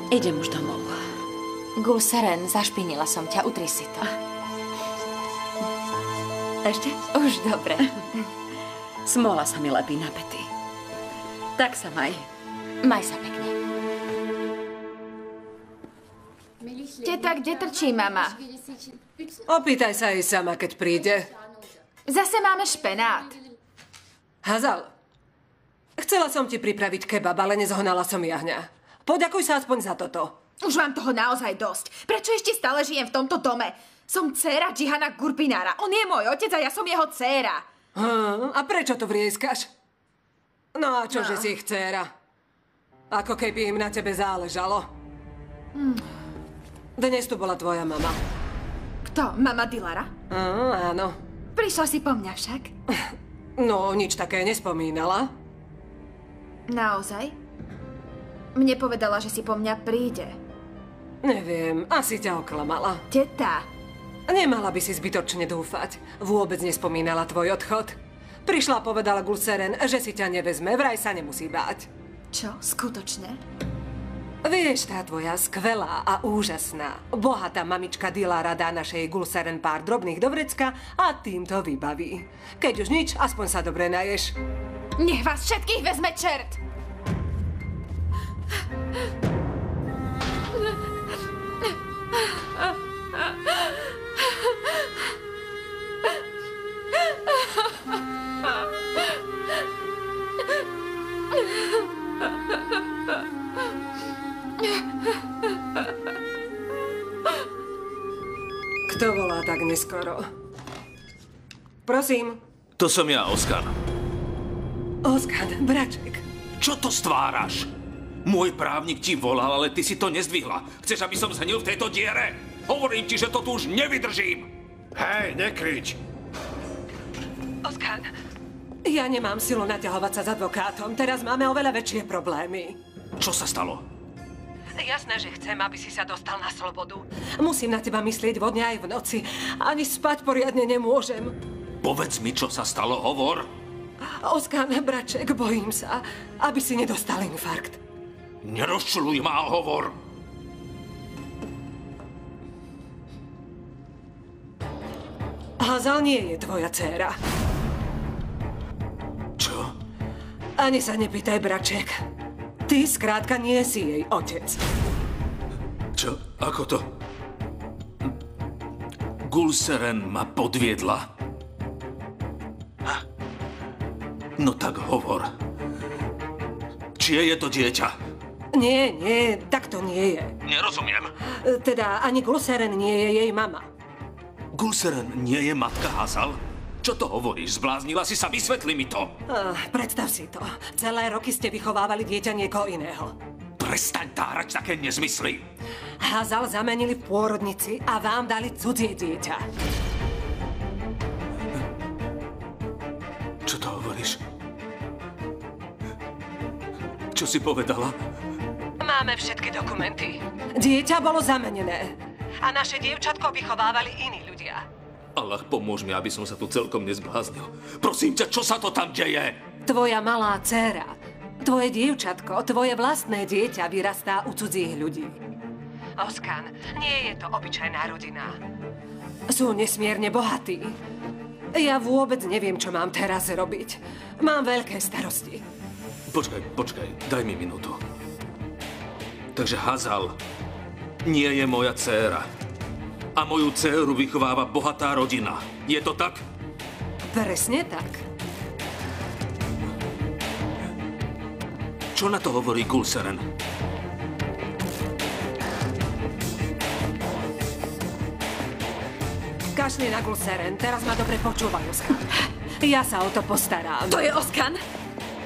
Idem už domov. Gulseren, zašpinila som ťa, utri si to. Ešte? Už dobre. Smola sa mi lepí na pety. Tak sa maj. Maj sa pekne. Teta, kde trčí mama? Opýtaj sa jej sama, keď príde. Zase máme špenát. Hazal, chcela som ti pripraviť kebab, ale nezhohnala som jahňa. Poďakuj sa aspoň za toto. Už mám toho naozaj dosť. Prečo ešte stále žijem v tomto dome? Som dcéra Džihana Gurpinára. On je môj otec a ja som jeho dcéra. Hm, a prečo to vrieskaš? No a čože No. si ich dcéra? Ako keby im na tebe záležalo. Hm. Dnes tu bola tvoja mama. Kto? Mama Dilara? Hm, áno. Prišla si po mňa však? No, nič také nespomínala. Naozaj? Mne povedala, že si po mňa príde. Neviem, asi ťa oklamala. Teta. Nemala by si zbytočne dúfať. Vôbec nespomínala tvoj odchod. Prišla a povedala Gulseren, že si ťa nevezme, vraj sa nemusí báť. Čo? Skutočne? Vieš, tá tvoja skvelá a úžasná, bohatá mamička Dilara dá našej Gulseren pár drobných do vrecka a tým to vybaví. Keď už nič, aspoň sa dobre naješ. Nech vás všetkých vezme čert! Kto volá tak neskoro? Prosím. To som ja, Oskan. Oskan, braček. Čo to stváraš? Môj právnik ti volal, ale ty si to nezdvihla. Chceš, aby som zhnil v tejto diere? Hovorím ti, že to tu už nevydržím. Hej, nekrič. Oskan, ja nemám silu naťahovať sa s advokátom. Teraz máme oveľa väčšie problémy. Čo sa stalo? Jasné, že chcem, aby si sa dostal na slobodu. Musím na teba myslieť vodne aj v noci. Ani spať poriadne nemôžem. Povedz mi, čo sa stalo, hovor. Oskan, braček, bojím sa, aby si nedostal infarkt. Nerozčuluj ma, hovor. Hazal nie je tvoja dcéra. Čo? Ani sa nepýtaj, braček. Ty skrátka nie si jej otec. Čo? Ako to? Gulseren ma podviedla. No tak hovor. Čie je to dieťa? Nie, nie, tak to nie je. Nerozumiem. Teda ani Gulseren nie je jej mama. Gulseren nie je matka Hazal? Čo to hovoríš? Zbláznila si sa? Vysvetli mi to. Ah, predstav si to. Celé roky ste vychovávali dieťa niekoho iného. Prestaň tárať také nezmysly. Hazal zamenili v pôrodnici a vám dali cudzie dieťa. Čo to hovoríš? Čo si povedala? Máme všetky dokumenty. Dieťa bolo zamenené. A naše dievčatko vychovávali iní ľudia. Allah, pomôž mi, aby som sa tu celkom nezbláznil. Prosím ťa, čo sa to tam deje? Tvoja malá dcéra, tvoje dievčatko, tvoje vlastné dieťa vyrastá u cudzích ľudí. Oskan, nie je to obyčajná rodina. Sú nesmierne bohatí. Ja vôbec neviem, čo mám teraz robiť. Mám veľké starosti. Počkaj, počkaj, daj mi minútu. Takže Hazal nie je moja dcéra. A moju dcéru vychováva bohatá rodina. Je to tak? Presne tak. Čo na to hovorí Gulseren? Kašli na Gulseren, teraz ma dobre počúvaj, Oskan. Ja sa o to postarám. To je Oskan?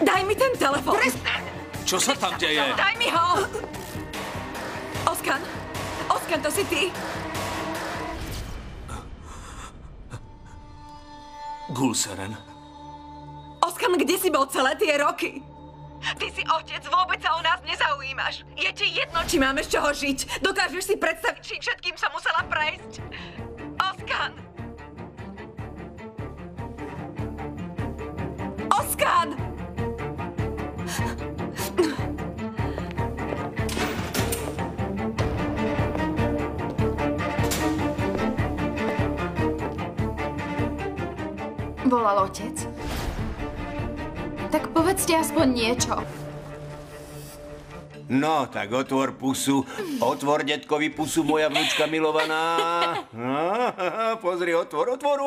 Daj mi ten telefon. Prestaň! Čo sa tam deje? Daj mi ho! Oskan! Oskan, to si ty? Gulseren? Oskan, kde si bol celé tie roky? Ty si otec, vôbec sa o nás nezaujímaš. Je ti jedno, či máme z čoho žiť. Dokážeš si predstaviť, čím všetkým sa musela prejsť? Oskan! Oskan! Volal otec. Tak povedzte aspoň niečo. No, tak otvor pusu. Otvor detkovi pusu, moja vnúčka milovaná. Pozri, otvor, otvor.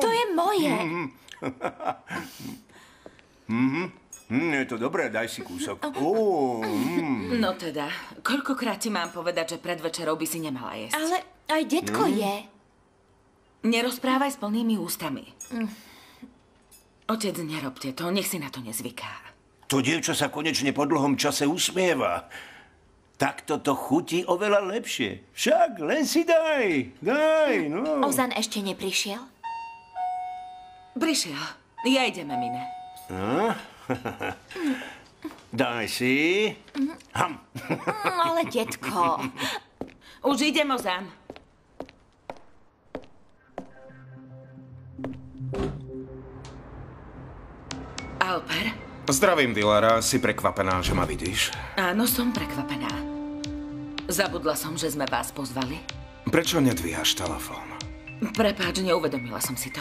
To je moje. Mm, je to dobré, daj si kúsok. No teda, koľkokrát ti mám povedať, že pred večerou by si nemala jesť? Ale aj detko Mm. je. Nerozprávaj s plnými ústami. Otec, nerobte to, nech si na to nezvyká. To dievča sa konečne po dlhom čase usmieva. Takto to chutí oveľa lepšie. Však, len si daj, daj, no. Ozan ešte neprišiel? Prišiel. Ja ideme, Mine. No. (laughs) Daj si. Ham. Mm, ale detko. Už idem, Ozan. Alper? Zdravím, Dilara. Si prekvapená, že ma vidíš? Áno, som prekvapená. Zabudla som, že sme vás pozvali. Prečo nedvíhaš telefón? Prepáč, neuvedomila som si to.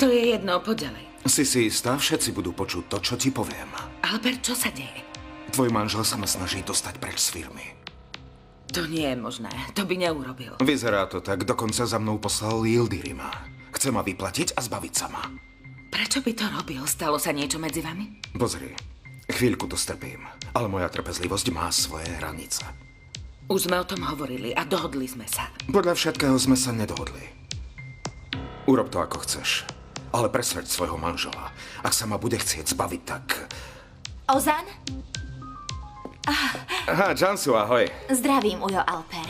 To je jedno, poď ďalej. Si si istá, všetci budú počuť to, čo ti poviem. Alper, čo sa deje? Tvoj manžel sa ma snaží dostať preč z firmy. To nie je možné. To by neurobil. Vyzerá to tak, dokonca za mnou poslal Yildirima. Chce ma vyplatiť a zbaviť sa ma. Prečo by to robil? Stalo sa niečo medzi vami? Pozri, chvíľku to strpím, ale moja trpezlivosť má svoje hranice. Už sme o tom hovorili a dohodli sme sa. Podľa všetkého sme sa nedohodli. Urob to, ako chceš. Ale presvedč svojho manžela. Ak sa ma bude chcieť zbaviť, tak... Ozan? Aha, Jansu, ahoj. Zdravím, Ujo Alper.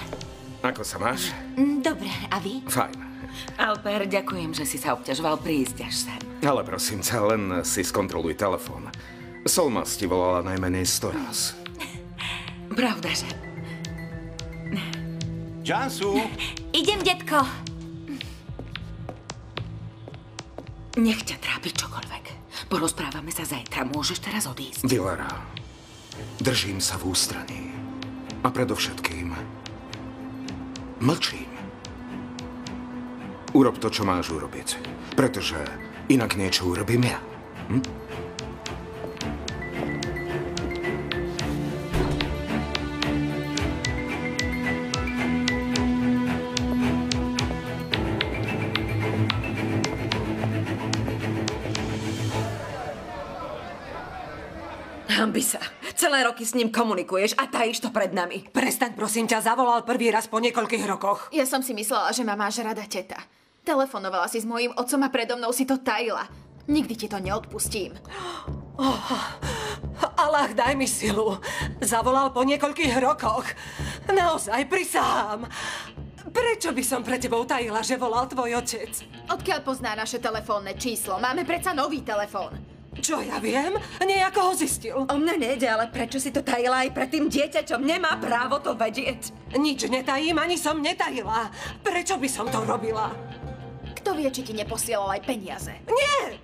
Ako sa máš? Mm, Dobre, a vy? Fajn. Alper, ďakujem, že si sa obťažoval prísť až sem. Ale prosím ťa, len si skontroluj telefón. Solmas ti volala najmenej 100 raz. (laughs) Pravda, že? Jansu! Idem, detko. Nech ťa trápi čokoľvek. Porozprávame sa zajtra. Môžeš teraz odísť. Dilara, držím sa v ústraní. A predovšetkým mlčím. Urob to, čo máš urobiť. Pretože inak niečo urobím ja. Hm? Hambi sa. Celé roky s ním komunikuješ a tajíš to pred nami. Prestaň, prosím ťa, zavolal prvý raz po niekoľkých rokoch. Ja som si myslela, že ma máš rada, teta. Telefonovala si s mojím otcom a predo mnou si to tajila. Nikdy ti to neodpustím. Oh, Allah, daj mi silu. Zavolal po niekoľkých rokoch. Naozaj, prisahám. Prečo by som pre tebou tajila, že volal tvoj otec? Odkiaľ pozná naše telefónne číslo? Máme predsa nový telefón. Čo ja viem? Nejako ho zistil. O mne nejde, ale prečo si to tajila aj pred tým dieťaťom? Nemá právo to vedieť. Nič netajím, ani som netajila. Prečo by som to robila? Kto vie, či ti neposielal aj peniaze? Nie!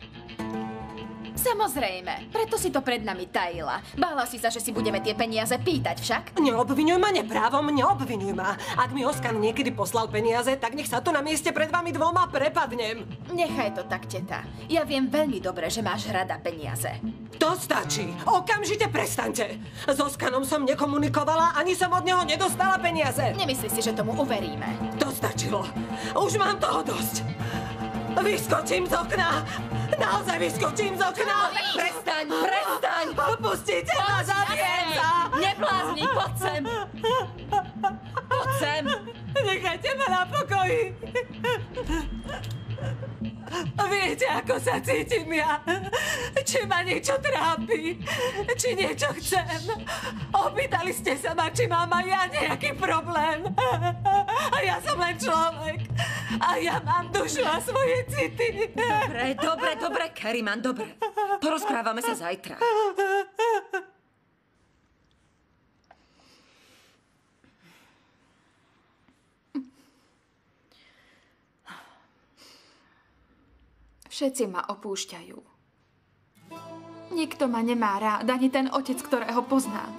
Samozrejme, preto si to pred nami tajila. Bála si sa, že si budeme tie peniaze pýtať však? Neobvinuj ma neprávom, neobvinuj ma. Ak mi Oskan niekedy poslal peniaze, tak nech sa to na mieste pred vami dvoma prepadnem. Nechaj to tak, teta. Ja viem veľmi dobre, že máš rada peniaze. To stačí. Okamžite prestaňte. S Oskanom som nekomunikovala, ani som od neho nedostala peniaze. Nemyslíš si, že tomu uveríme? To stačilo. Už mám toho dosť. Vyskočím z okna. Naozaj vyskočím z okna. Prestaň, prestaň! Pustite ma, zabijem sa. Neblázni, poď sem! Poď sem! Nechajte ma na pokoji. Viete, ako sa cítim ja? Či ma niečo trápi? Či niečo chcem? Opýtali ste sa ma, či mám aj ja nejaký problém. A ja som len človek. A ja mám dušu a svoje city. Dobre, dobre, dobre, Keriman, dobre. Porozprávame sa zajtra. Všetci ma opúšťajú. Nikto ma nemá rád, ani ten otec, ktorého poznám.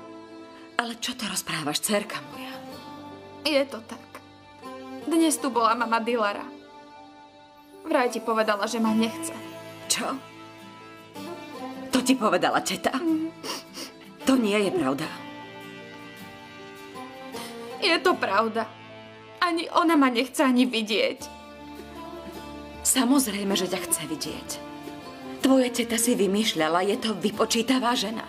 Ale čo to rozprávaš, cerka moja? Je to tak. Dnes tu bola mama Dilara. Vraj ti povedala, že ma nechce. Čo? To ti povedala teta? To nie je pravda. Je to pravda. Ani ona ma nechce ani vidieť. Samozrejme, že ťa chce vidieť. Tvoje teta si vymýšľala, je to vypočítavá žena.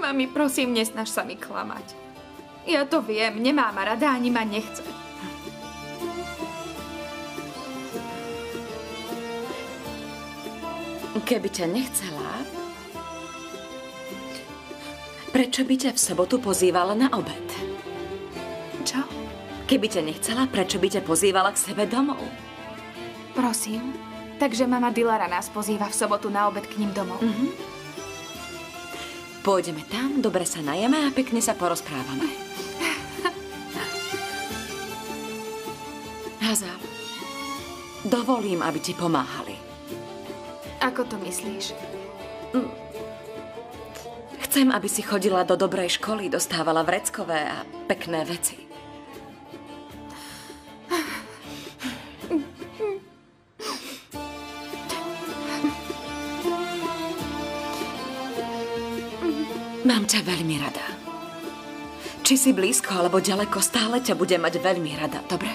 Mami, prosím, nesnaž sa mi klamať. Ja to viem, nemá ma rada, ani ma nechce. Keby ťa nechcela, prečo by ťa v sobotu pozývala na obed? Čo? Keby ťa nechcela, prečo by ťa pozývala k sebe domov? Prosím. Takže mama Dilara nás pozýva v sobotu na obed k ním domov. Mhm. Pôjdeme tam, dobre sa najeme a pekne sa porozprávame. Hazal, dovolím, aby ti pomáhali. Ako to myslíš? Chcem, aby si chodila do dobrej školy, dostávala vreckové a pekné veci. Ťa veľmi rada. Či si blízko alebo ďaleko, stále ťa budem mať veľmi rada, dobre?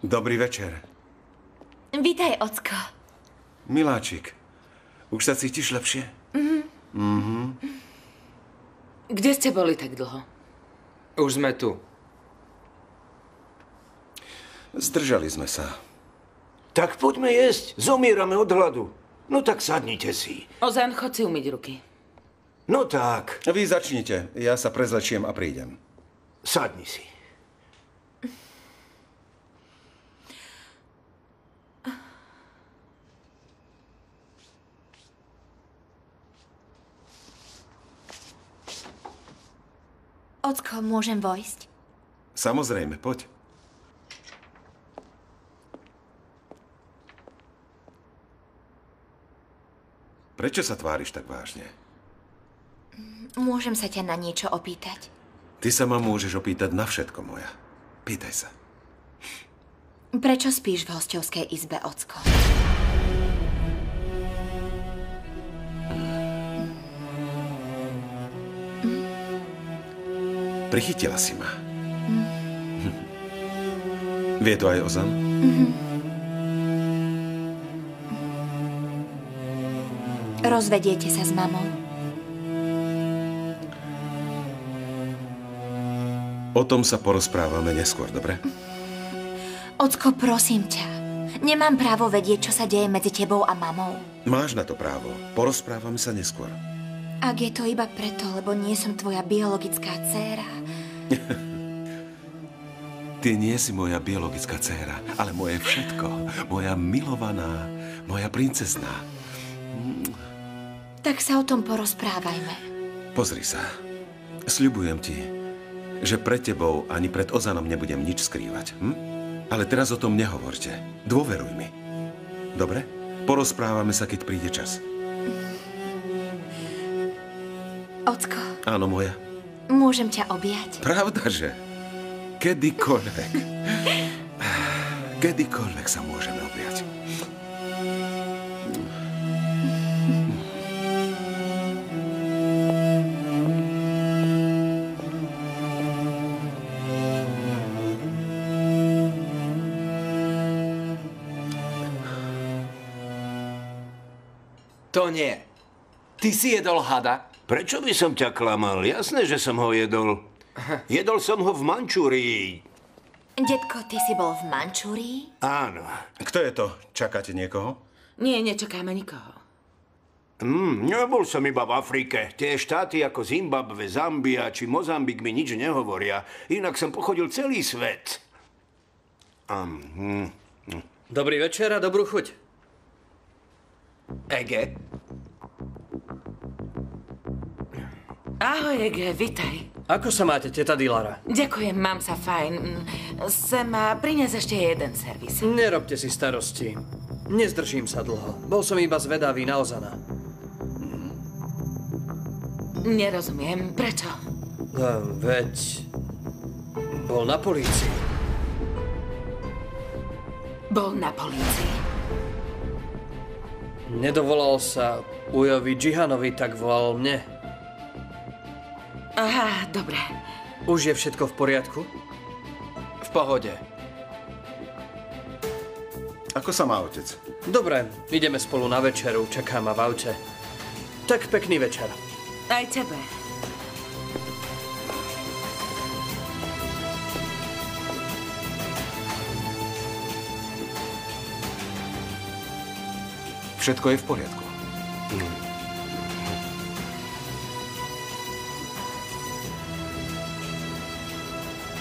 Dobrý večer. Vítaj, ocko. Miláčik, už sa cítiš lepšie? Mhm. Mhm. Kde ste boli tak dlho? Už sme tu. Zdržali sme sa. Tak poďme jesť. Zomierame od hladu. No tak sadnite si. Ozan, chod si umyť ruky. No tak. Vy začnite. Ja sa prezlečiem a prídem. Sadni si. Ocko, môžem vojsť? Samozrejme, poď. Prečo sa tváriš tak vážne? Môžem sa ťa na niečo opýtať? Ty sa ma môžeš opýtať na všetko, moja. Pýtaj sa. Prečo spíš v hostovskej izbe, Ocko? Prichytila si ma. Hm. Vie to aj Ozan? Rozvediete sa s mamou? O tom sa porozprávame neskôr, dobre? Ocko, prosím ťa. Nemám právo vedieť, čo sa deje medzi tebou a mamou. Máš na to právo. Porozprávame sa neskôr. Ak je to iba preto, lebo nie som tvoja biologická dcéra. (laughs) Ty nie si moja biologická dcéra, ale moje všetko. Moja milovaná, moja princezná. Tak sa o tom porozprávajme. Pozri sa. Sľubujem ti, že pred tebou ani pred Ozanom nebudem nič skrývať. Hm? Ale teraz o tom nehovorte. Dôveruj mi. Dobre? Porozprávame sa, keď príde čas. Ocko, Áno, moja. môžem ťa objať? Pravda, že? Kedykoľvek. Kedykoľvek sa môžeme objať. To nie. Ty si jedol hada? Prečo by som ťa klamal? Jasné, že som ho jedol. Jedol som ho v Mančúrii. Detko, ty si bol v Mančúrii? Áno. Kto je to? Čakáte niekoho? Nie, nečakáme nikoho. Mm, nebol som iba v Afrike. Tie štáty ako Zimbabwe, Zambia či Mozambik mi nič nehovoria. Inak som pochodil celý svet. Um, mm, mm. Dobrý večer a dobrú chuť. Ege? Ahoj, Ege, vitaj. Ako sa máte, teta Dilara? Ďakujem, mám sa fajn. Sem a prinies ešte jeden servis. Nerobte si starosti. Nezdržím sa dlho. Bol som iba zvedavý na Ozana. Nerozumiem, prečo? No, veď... Bol na polícii. Bol na polícii. Nedovolal sa Ujovi Džihanovi, tak volal mne. Aha, dobre. Už je všetko v poriadku? V pohode. Ako sa má otec? Dobre, ideme spolu na večeru, čaká ma v aute. Tak pekný večer. Aj tebe. Všetko je v poriadku.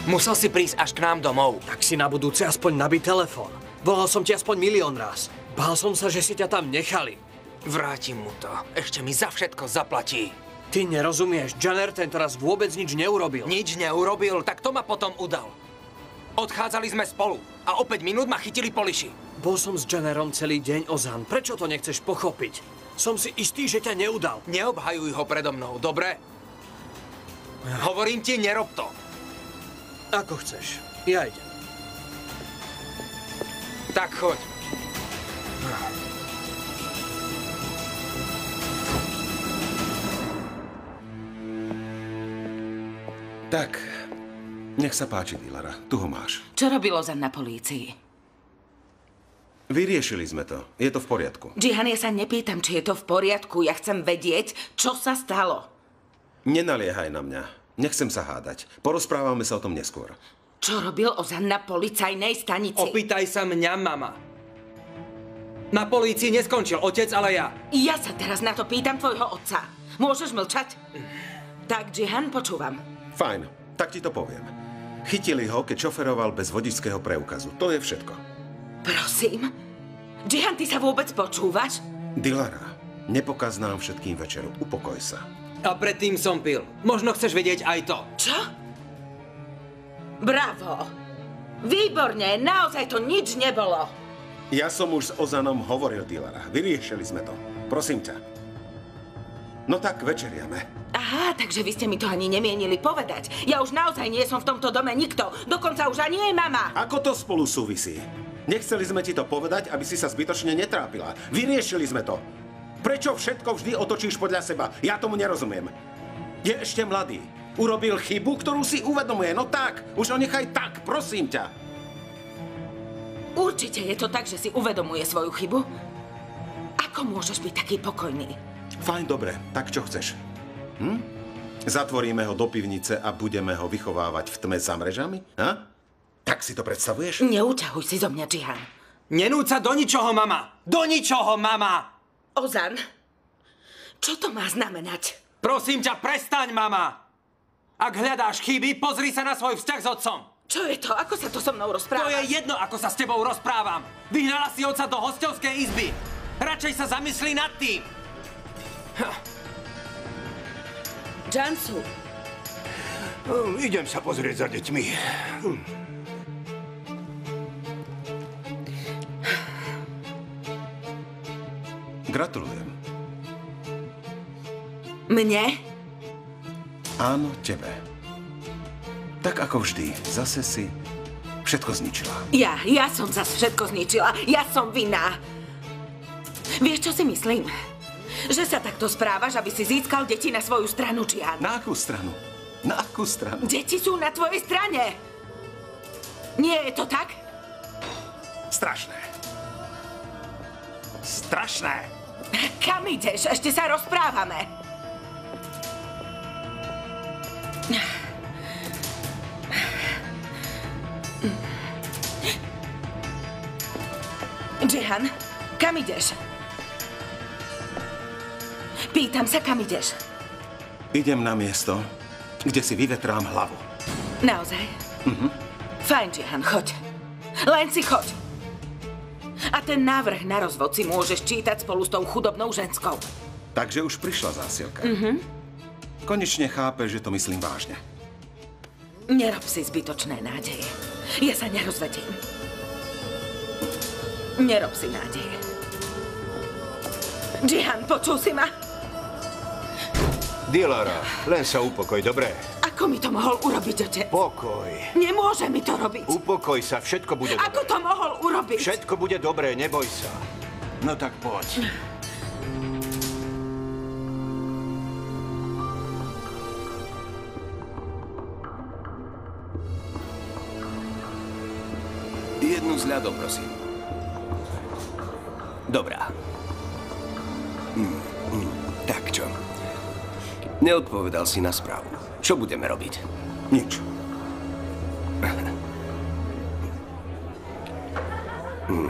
Musel si prísť až k nám domov. Tak si na budúce aspoň nabí telefón. Volal som ti aspoň milión raz. Bál som sa, že si ťa tam nechali. Vrátim mu to. Ešte mi za všetko zaplatí. Ty nerozumieš, Janner tento raz vôbec nič neurobil. Nič neurobil, tak to ma potom udal. Odchádzali sme spolu a o 5 minút ma chytili poliši. Bol som s Jannerom celý deň, Ozan. Prečo to nechceš pochopiť? Som si istý, že ťa neudal. Neobhajuj ho predo mnou, dobre? Hovorím ti, nerob to. Ako chceš. Ja idem. Tak choď. Tak, nech sa páči, Dilara. Tu ho máš. Čo robil Ozan na polícii? Vyriešili sme to. Je to v poriadku. Džihan, ja sa nepýtam, či je to v poriadku. Ja chcem vedieť, čo sa stalo. Nenaliehaj na mňa. Nechcem sa hádať. Porozprávame sa o tom neskôr. Čo robil Ozan na policajnej stanici? Opýtaj sa mňa, mama. Na polícii neskončil otec, ale ja. Ja sa teraz na to pýtam tvojho otca. Môžeš mlčať? Tak, Džihan, počúvam. Fajn, tak ti to poviem. Chytili ho, keď šoferoval bez vodičského preukazu. To je všetko. Prosím? Džihan, ty sa vôbec počúvaš? Dilara, nepokaz nám všetkým večeru. Upokoj sa. A predtým som pil. Možno chceš vedieť aj to. Čo? Bravo! Výborne, naozaj to nič nebolo. Ja som už s Ozanom hovoril, Dilara. Vyriešili sme to. Prosím ťa. No tak, večeriame. Aha, takže vy ste mi to ani nemienili povedať. Ja už naozaj nie som v tomto dome nikto. Dokonca už ani jej mama. Ako to spolu súvisí? Nechceli sme ti to povedať, aby si sa zbytočne netrápila. Vyriešili sme to. Prečo všetko vždy otočíš podľa seba? Ja tomu nerozumiem. Je ešte mladý. Urobil chybu, ktorú si uvedomuje. No tak, už ho nechaj tak, prosím ťa. Určite je to tak, že si uvedomuje svoju chybu. Ako môžeš byť taký pokojný? Fajn, dobre, tak čo chceš? Hm? Zatvoríme ho do pivnice a budeme ho vychovávať v tme za mrežami? Ha? Tak si to predstavuješ? Neuťahuj si zo mňa, Džihan. Nenúť sa do ničoho, mama! Do ničoho, mama! Ozan, čo to má znamenať? Prosím ťa, prestaň, mama! Ak hľadáš chyby, pozri sa na svoj vzťah s otcom. Čo je to? Ako sa to so mnou rozpráva? To je jedno, ako sa s tebou rozprávam. Vyhnala si otca do hostovskej izby. Radšej sa zamyslí nad tým. Jansu. Hm, idem sa pozrieť za deťmi. Hm. Gratulujem. Mne? Áno, tebe. Tak ako vždy, zase si všetko zničila. Ja, ja som zas všetko zničila. Ja som vinná. Vieš, čo si myslím? Že sa takto správaš, aby si získal deti na svoju stranu, Čian. Na akú stranu? Na akú stranu? Deti sú na tvojej strane. Nie je to tak? Strašné. Strašné. Kam ideš? Ešte sa rozprávame. Jehan, kam ideš? Pýtam sa, kam ideš? Idem na miesto, kde si vyvetrám hlavu. Naozaj? Mhm. Fajn, Jehan, choď. Len si choď. A ten návrh na rozvod si môžeš čítať spolu s tou chudobnou ženskou. Takže už prišla zásielka. Mhm. Konečne chápe, že to myslím vážne. Nerob si zbytočné nádeje. Ja sa nerozvediem. Nerob si nádeje. Jihan, počul si ma? Dilara, len sa upokoj, dobre? Ako mi to mohol urobiť, otec? Pokoj. Nemôže mi to robiť. Upokoj sa, všetko bude Ako dobré. to mohol urobiť? Všetko bude dobré, neboj sa. No tak poď. Jednu s ľadom, prosím. Dobrá. Neodpovedal si na správu. Čo budeme robiť? Nič. Mm.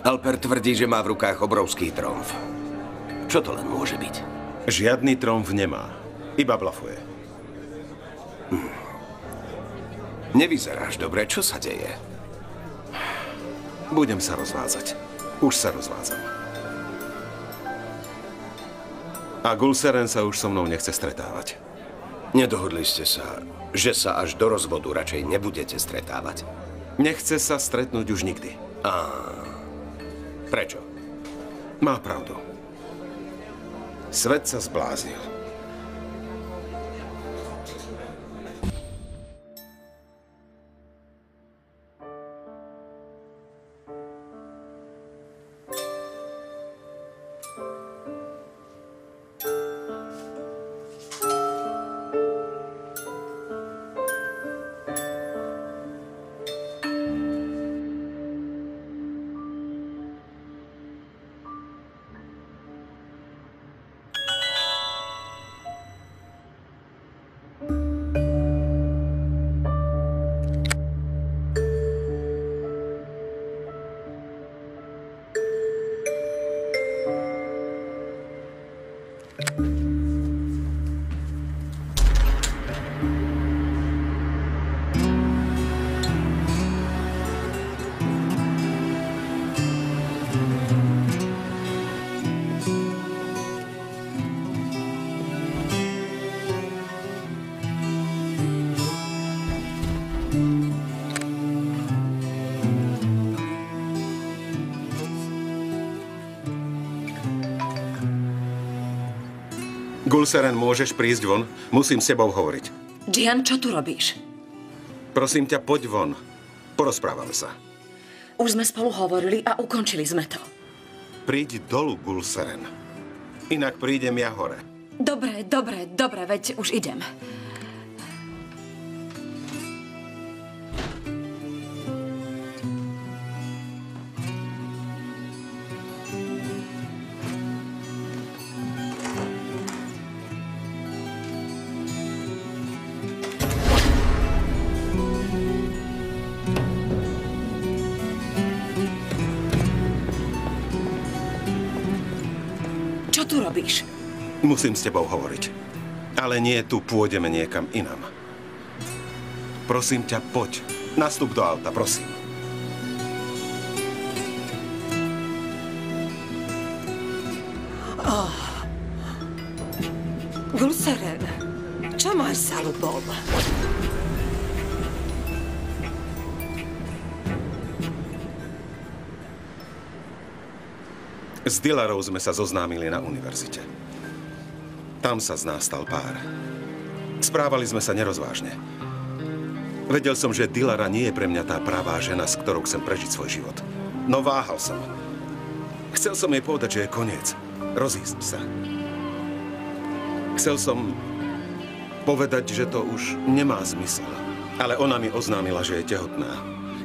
Alper tvrdí, že má v rukách obrovský tromf. Čo to len môže byť? Žiadny tromf nemá. Iba blafuje. Nevyzeráš dobre, čo sa deje? Budem sa rozvádzať. Už sa rozvádzam. A Gulseren sa už so mnou nechce stretávať. Nedohodli ste sa, že sa až do rozvodu radšej nebudete stretávať? Nechce sa stretnúť už nikdy. A prečo? Má pravdu. Svet sa zbláznil. Gulseren, môžeš prísť von? Musím s tebou hovoriť. Jihan, čo tu robíš? Prosím ťa, poď von. Porozprávame sa. Už sme spolu hovorili a ukončili sme to. Príď dolu, Gulseren. Inak prídem ja hore. Dobre, dobre, dobre, veď už idem. Musím s tebou hovoriť. Ale nie tu, pôjdeme niekam inam. Prosím ťa, poď. Nastup do auta, prosím. Oh. Gulseren, čo máš za ľubom? S Dilarou sme sa zoznámili na univerzite. Tam sa z nás stal pár. Správali sme sa nerozvážne. Vedel som, že Dilara nie je pre mňa tá pravá žena, s ktorou chcem prežiť svoj život. No váhal som. Chcel som jej povedať, že je koniec. Rozísť sa. Chcel som povedať, že to už nemá zmysel. Ale ona mi oznámila, že je tehotná.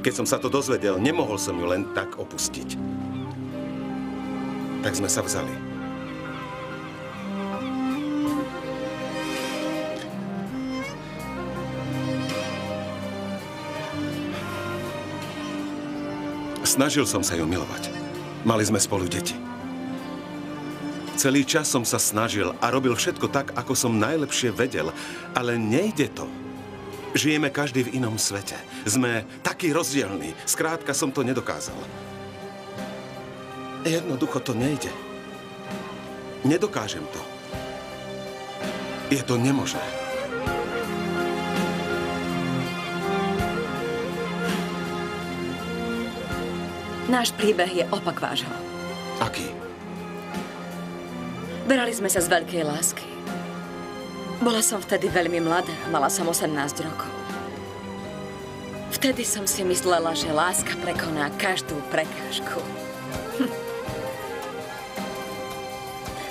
Keď som sa to dozvedel, nemohol som ju len tak opustiť. Tak sme sa vzali. Snažil som sa ju milovať. Mali sme spolu deti. Celý čas som sa snažil a robil všetko tak, ako som najlepšie vedel, ale nejde to. Žijeme každý v inom svete. Sme takí rozdielní. Skrátka som to nedokázal. Jednoducho to nejde. Nedokážem to. Je to nemožné. Náš príbeh je opak vášho. Aký? Berali sme sa z veľkej lásky. Bola som vtedy veľmi mladá, mala som 18 rokov. Vtedy som si myslela, že láska prekoná každú prekážku. Hm.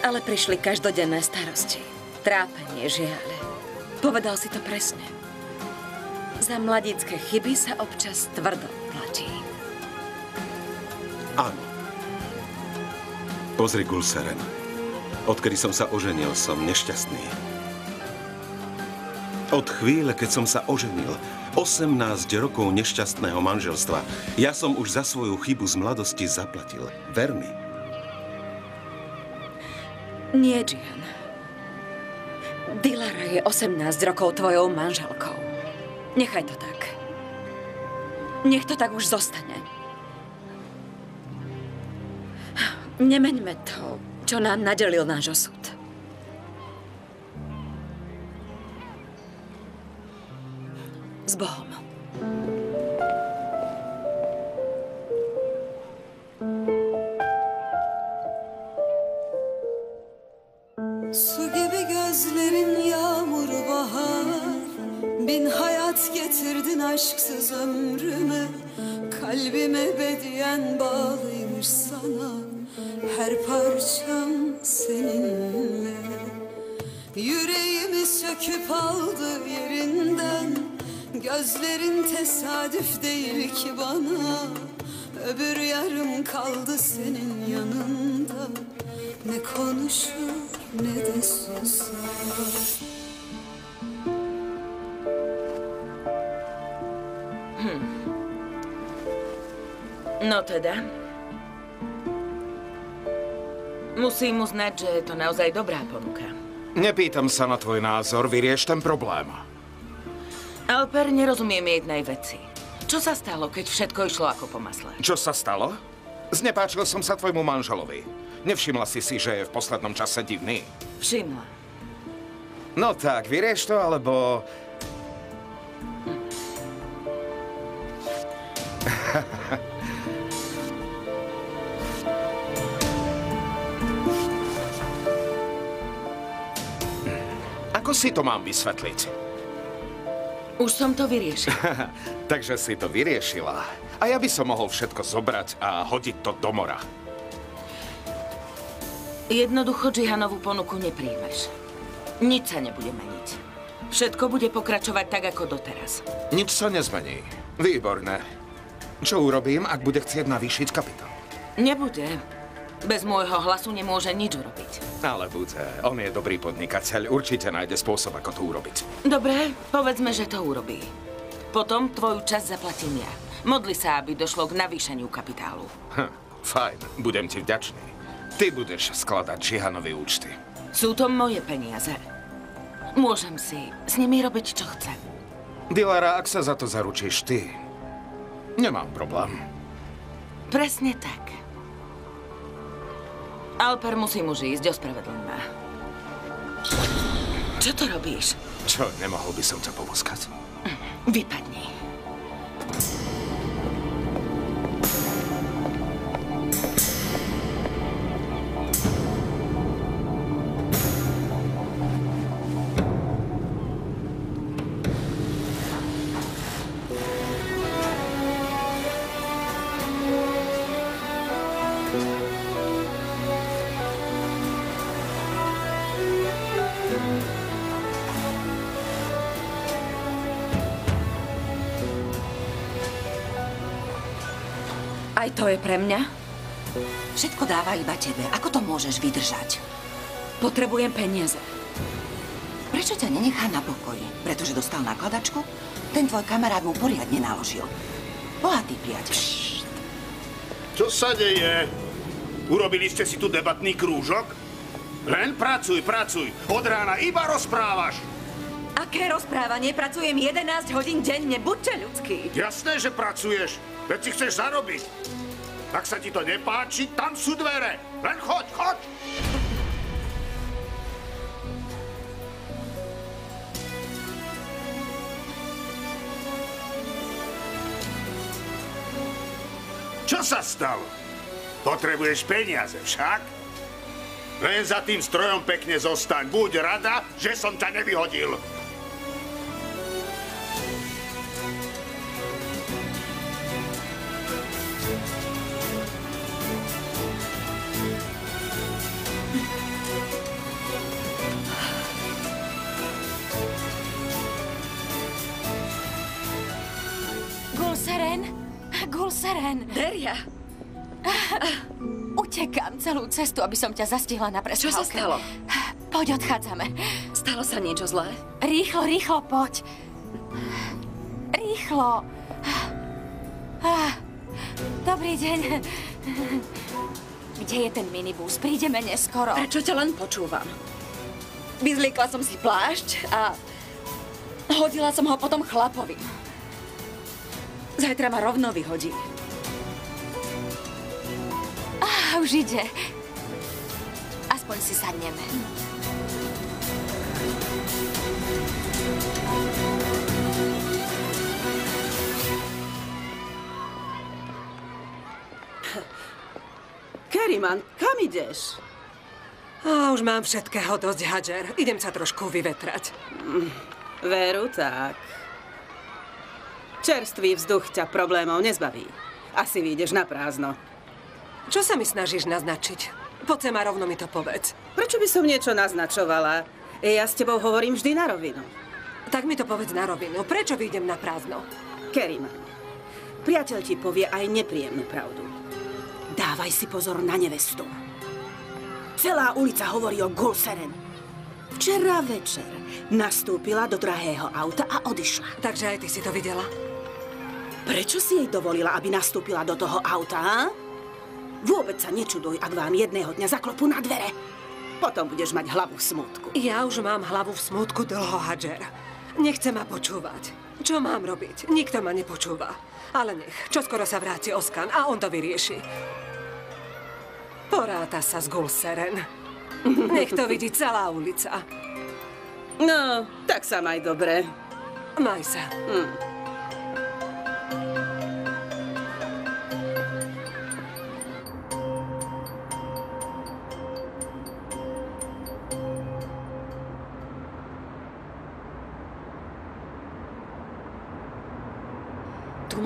Ale prišli každodenné starosti. Trápenie, žiaľ. Povedal si to presne. Za mladícké chyby sa občas tvrdo platí. Áno. Pozri, Gulseren. Odkedy som sa oženil, som nešťastný. Od chvíle, keď som sa oženil, 18 rokov nešťastného manželstva, ja som už za svoju chybu z mladosti zaplatil. Ver mi. Nie, Gian. Dilara je 18 rokov tvojou manželkou. Nechaj to tak. Nech to tak už zostane. Nemeňme to, čo nám nadelil náš osud. S Bohom. Söküp aldı yerinden Gözlerin tesadüf değil ki bana Öbür yarım kaldı senin yanında Ne konuşur ne de susar Hm. No teda. Musím uznať, že je to naozaj dobrá ponuka. Nepýtam sa na tvoj názor, vyrieš ten problém. Alper, nerozumiem jednej veci. Čo sa stalo, keď všetko išlo ako po masle? Čo sa stalo? Znepáčil som sa tvojmu manželovi. Nevšimla si si, že je v poslednom čase divný? Všimla. No tak, vyrieš to, alebo... (laughs) Ako si to mám vysvetliť? Už som to vyriešil. (laughs) Takže si to vyriešila. A ja by som mohol všetko zobrať a hodiť to do mora. Jednoducho Džihanovú ponuku nepríjmeš. Nič sa nebude meniť. Všetko bude pokračovať tak, ako doteraz. Nič sa nezmení. Výborné. Čo urobím, ak bude chcieť navýšiť kapitál? Nebude. Bez môjho hlasu nemôže nič urobiť. Ale bude. On je dobrý podnikateľ. Určite nájde spôsob, ako to urobiť. Dobre, povedzme, že to urobí. Potom tvoju časť zaplatím ja. Modli sa, aby došlo k navýšeniu kapitálu. Hm, fajn. Budem ti vďačný. Ty budeš skladať Žihanovi účty. Sú to moje peniaze. Môžem si s nimi robiť, čo chcem. Dilara, ak sa za to zaručíš ty, nemám problém. Presne tak. Alper, musím už ísť, ospravedlň ma. Čo to robíš? Čo, nemohol by som ťa poboskať? Vypadni. To je pre mňa? Všetko dáva iba tebe. Ako to môžeš vydržať? Potrebujem peniaze. Prečo ťa nenechá na pokoji? Pretože dostal nakladačku? Ten tvoj kamarát mu poriadne naložil. Bohatý priateľ. Čo sa deje? Urobili ste si tu debatný krúžok? Len pracuj, pracuj. Od rána iba rozprávaš. Aké rozprávanie? Pracujem 11 hodín denne, buďte ľudský. Jasné, že pracuješ. Veď si chceš zarobiť. Ak sa ti to nepáči, tam sú dvere. Len choď, choď. Čo sa stalo? Potrebuješ peniaze však? Len za tým strojom pekne zostaň. Buď rada, že som ťa nevyhodil. Gulseren? Deria! (laughs) Utekám celú cestu, aby som ťa zastihla na prestávke. Čo sa stalo? Poď, odchádzame. Stalo sa niečo zlé? Rýchlo, rýchlo, poď. Rýchlo. Dobrý deň. Kde je ten minibus? Prídeme neskoro. Prečo ťa len počúvam? Vyzliekla som si plášť a hodila som ho potom chlapovi. Zajtra ma rovno vyhodí. Ah, už ide. Aspoň si sadneme. Keriman, kam ideš? A už mám všetkého dosť, Hadžer. Idem sa trošku vyvetrať. Veru tak. Čerstvý vzduch ťa problémov nezbaví. Asi vyjdeš na prázdno. Čo sa mi snažíš naznačiť? Poď sem a rovno mi to povedz. Prečo by som niečo naznačovala? Ja s tebou hovorím vždy na rovinu. Tak mi to povedz na rovinu. Prečo vyjdem na prázdno? Keriman, priateľ ti povie aj nepríjemnú pravdu. Dávaj si pozor na nevestu. Celá ulica hovorí o Gulseren. Včera večer nastúpila do drahého auta a odišla. Takže aj ty si to videla? Prečo si jej dovolila, aby nastúpila do toho auta, ha? Vôbec sa nečuduj, ak vám jedného dňa zaklopú na dvere. Potom budeš mať hlavu v smutku. Ja už mám hlavu v smutku dlho, Hadžer. Nechce ma počúvať. Čo mám robiť? Nikto ma nepočúva. Ale nech, čoskoro sa vráti Oskan a on to vyrieši. Poráta sa z Gulseren. Nech to vidí celá ulica. No, tak sa maj dobre. Maj sa. Hm.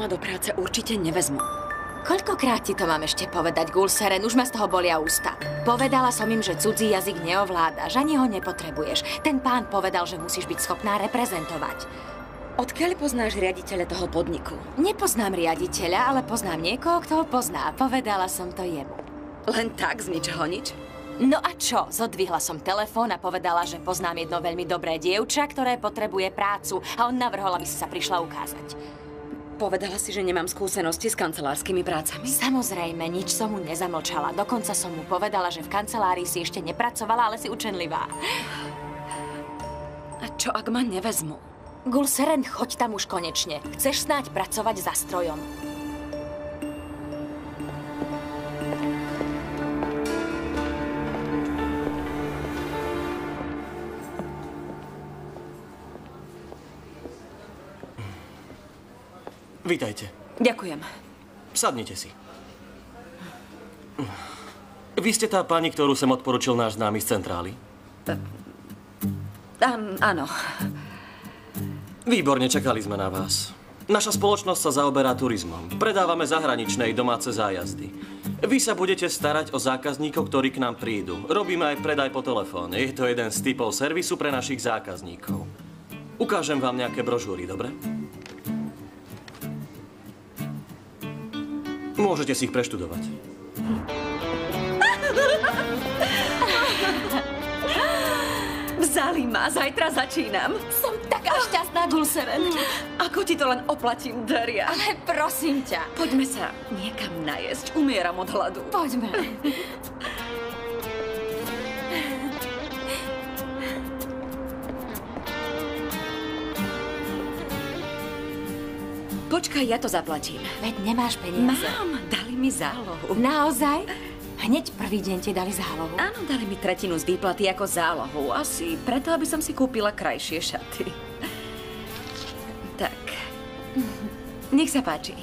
Ma do práce určite nevezmu. Koľkokrát ti to mám ešte povedať, Gulseren? Už ma z toho bolia ústa. Povedala som im, že cudzí jazyk neovládaš, ani ho nepotrebuješ. Ten pán povedal, že musíš byť schopná reprezentovať. Odkiaľ poznáš riaditeľa toho podniku? Nepoznám riaditeľa, ale poznám niekoho, kto ho pozná. Povedala som to jemu. Len tak, z ničoho nič? No a čo? Zodvihla som telefón a povedala, že poznám jedno veľmi dobré dievča, ktoré potrebuje prácu a on navrhol, aby si sa prišla ukázať. Povedala si, že nemám skúsenosti s kancelárskymi prácami? Samozrejme, nič som mu nezamlčala. Dokonca som mu povedala, že v kancelárii si ešte nepracovala, ale si učenlivá. A čo ak ma nevezmu? Gulseren, choď tam už konečne. Chceš snáď pracovať za strojom. Vítajte. Ďakujem. Sadnite si. Vy ste tá pani, ktorú som odporučil náš známy z centrály? Án, áno. Výborne, čakali sme na vás. Naša spoločnosť sa zaoberá turizmom. Predávame zahraničné i domáce zájazdy. Vy sa budete starať o zákazníkov, ktorí k nám prídu. Robíme aj predaj po telefóne. Je to jeden z typov servisu pre našich zákazníkov. Ukážem vám nejaké brožúry, dobre? Môžete si ich preštudovať. V Dali ma, zajtra začínam. Som taká šťastná, Gulseren. Ako ti to len oplatím, Daria? Ale prosím ťa. Poďme sa niekam najesť. Umieram od hladu. Poďme. Počkaj, ja to zaplatím. Veď nemáš peniaze. Mám, dali mi zálohu. Naozaj? Hneď prvý deň ti dali zálohu? Áno, dali mi tretinu z výplaty ako zálohu. Asi preto, aby som si kúpila krajšie šaty. Tak. Nech sa páči.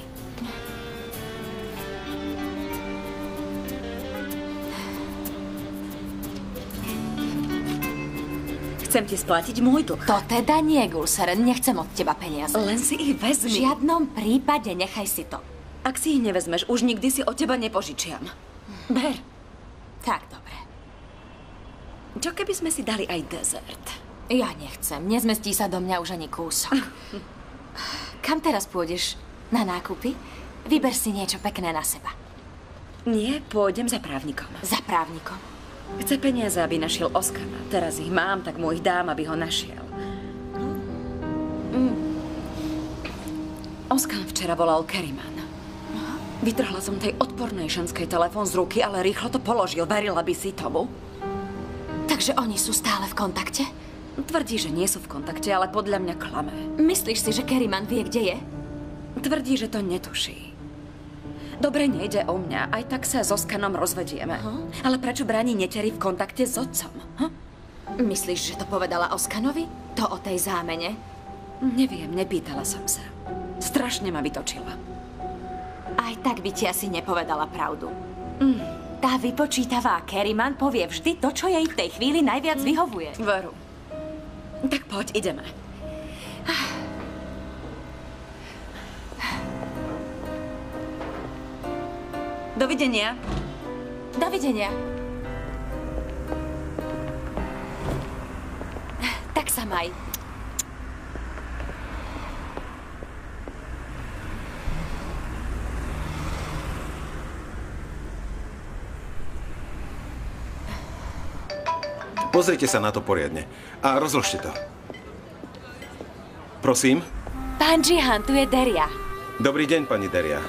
Chcem ti splatiť môj dlh. To teda nie, Gulseren. Nechcem od teba peniaze. Len si ich vezmi. V žiadnom prípade nechaj si to. Ak si ich nevezmeš, už nikdy si od teba nepožičiam. Ber. Tak, dobre. Čo keby sme si dali aj dezert? Ja nechcem. Nezmestí sa do mňa už ani kúsok. (laughs) Kam teraz pôjdeš? Na nákupy? Vyber si niečo pekné na seba. Nie, pôjdem za právnikom. Za právnikom? Chce peniaze, aby našiel Oskana. Teraz ich mám, tak mu ich dám, aby ho našiel. Mm. Oskan včera volal Keriman. Vytrhla som tej odpornej ženskej telefón z ruky, ale rýchlo to položil. Verila by si tomu? Takže oni sú stále v kontakte? Tvrdí, že nie sú v kontakte, ale podľa mňa klame. Myslíš si, že Keriman vie, kde je? Tvrdí, že to netuší. Dobre, nejde o mňa. Aj tak sa s Oskanom rozvedieme. Aha. Ale prečo bráni neteri v kontakte s otcom? Hm? Myslíš, že to povedala Oskanovi? To o tej zámene? Neviem, nepýtala som sa. Strašne ma vytočila. Aj tak by ti asi nepovedala pravdu. Mm. Tá vypočítavá Kerryman povie vždy to, čo jej v tej chvíli najviac vyhovuje. Veru. Tak poď, ideme. Dovidenia. Dovidenia. Tak sa maj. Pozrite sa na to poriadne a rozložte to. Prosím? Pán Jihan, tu je Deria. Dobrý deň, pani Deria.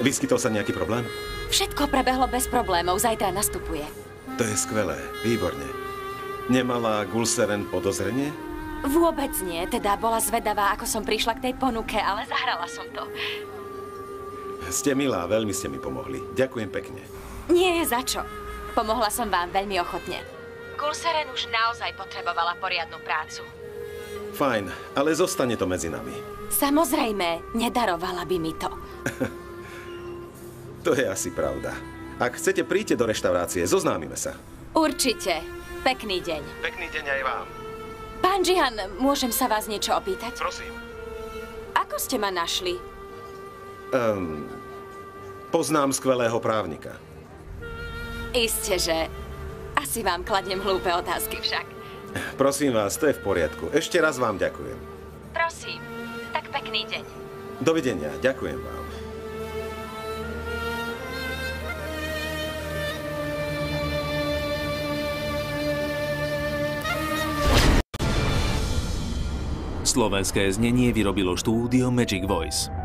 Vyskytol sa nejaký problém? Všetko prebehlo bez problémov, zajtra nastupuje. To je skvelé, výborne. Nemala Gulseren podozrenie? Vôbec nie, teda bola zvedavá, ako som prišla k tej ponuke, ale zahrala som to. Ste milá, veľmi ste mi pomohli. Ďakujem pekne. Nie je za čo. Pomohla som vám veľmi ochotne. Gulseren už naozaj potrebovala poriadnu prácu. Fajn, ale zostane to medzi nami. Samozrejme, nedarovala by mi to. (laughs) To je asi pravda. Ak chcete, príďte do reštaurácie, zoznámime sa. Určite. Pekný deň. Pekný deň aj vám. Pán Jihan, môžem sa vás niečo opýtať? Prosím. Ako ste ma našli? Um, poznám skvelého právnika. Isté, že. Asi vám kladnem hlúpe otázky však. Prosím vás, to je v poriadku. Ešte raz vám ďakujem. Prosím, tak pekný deň. Dovidenia, ďakujem vám. Slovenské znenie vyrobilo štúdio Magic Voice.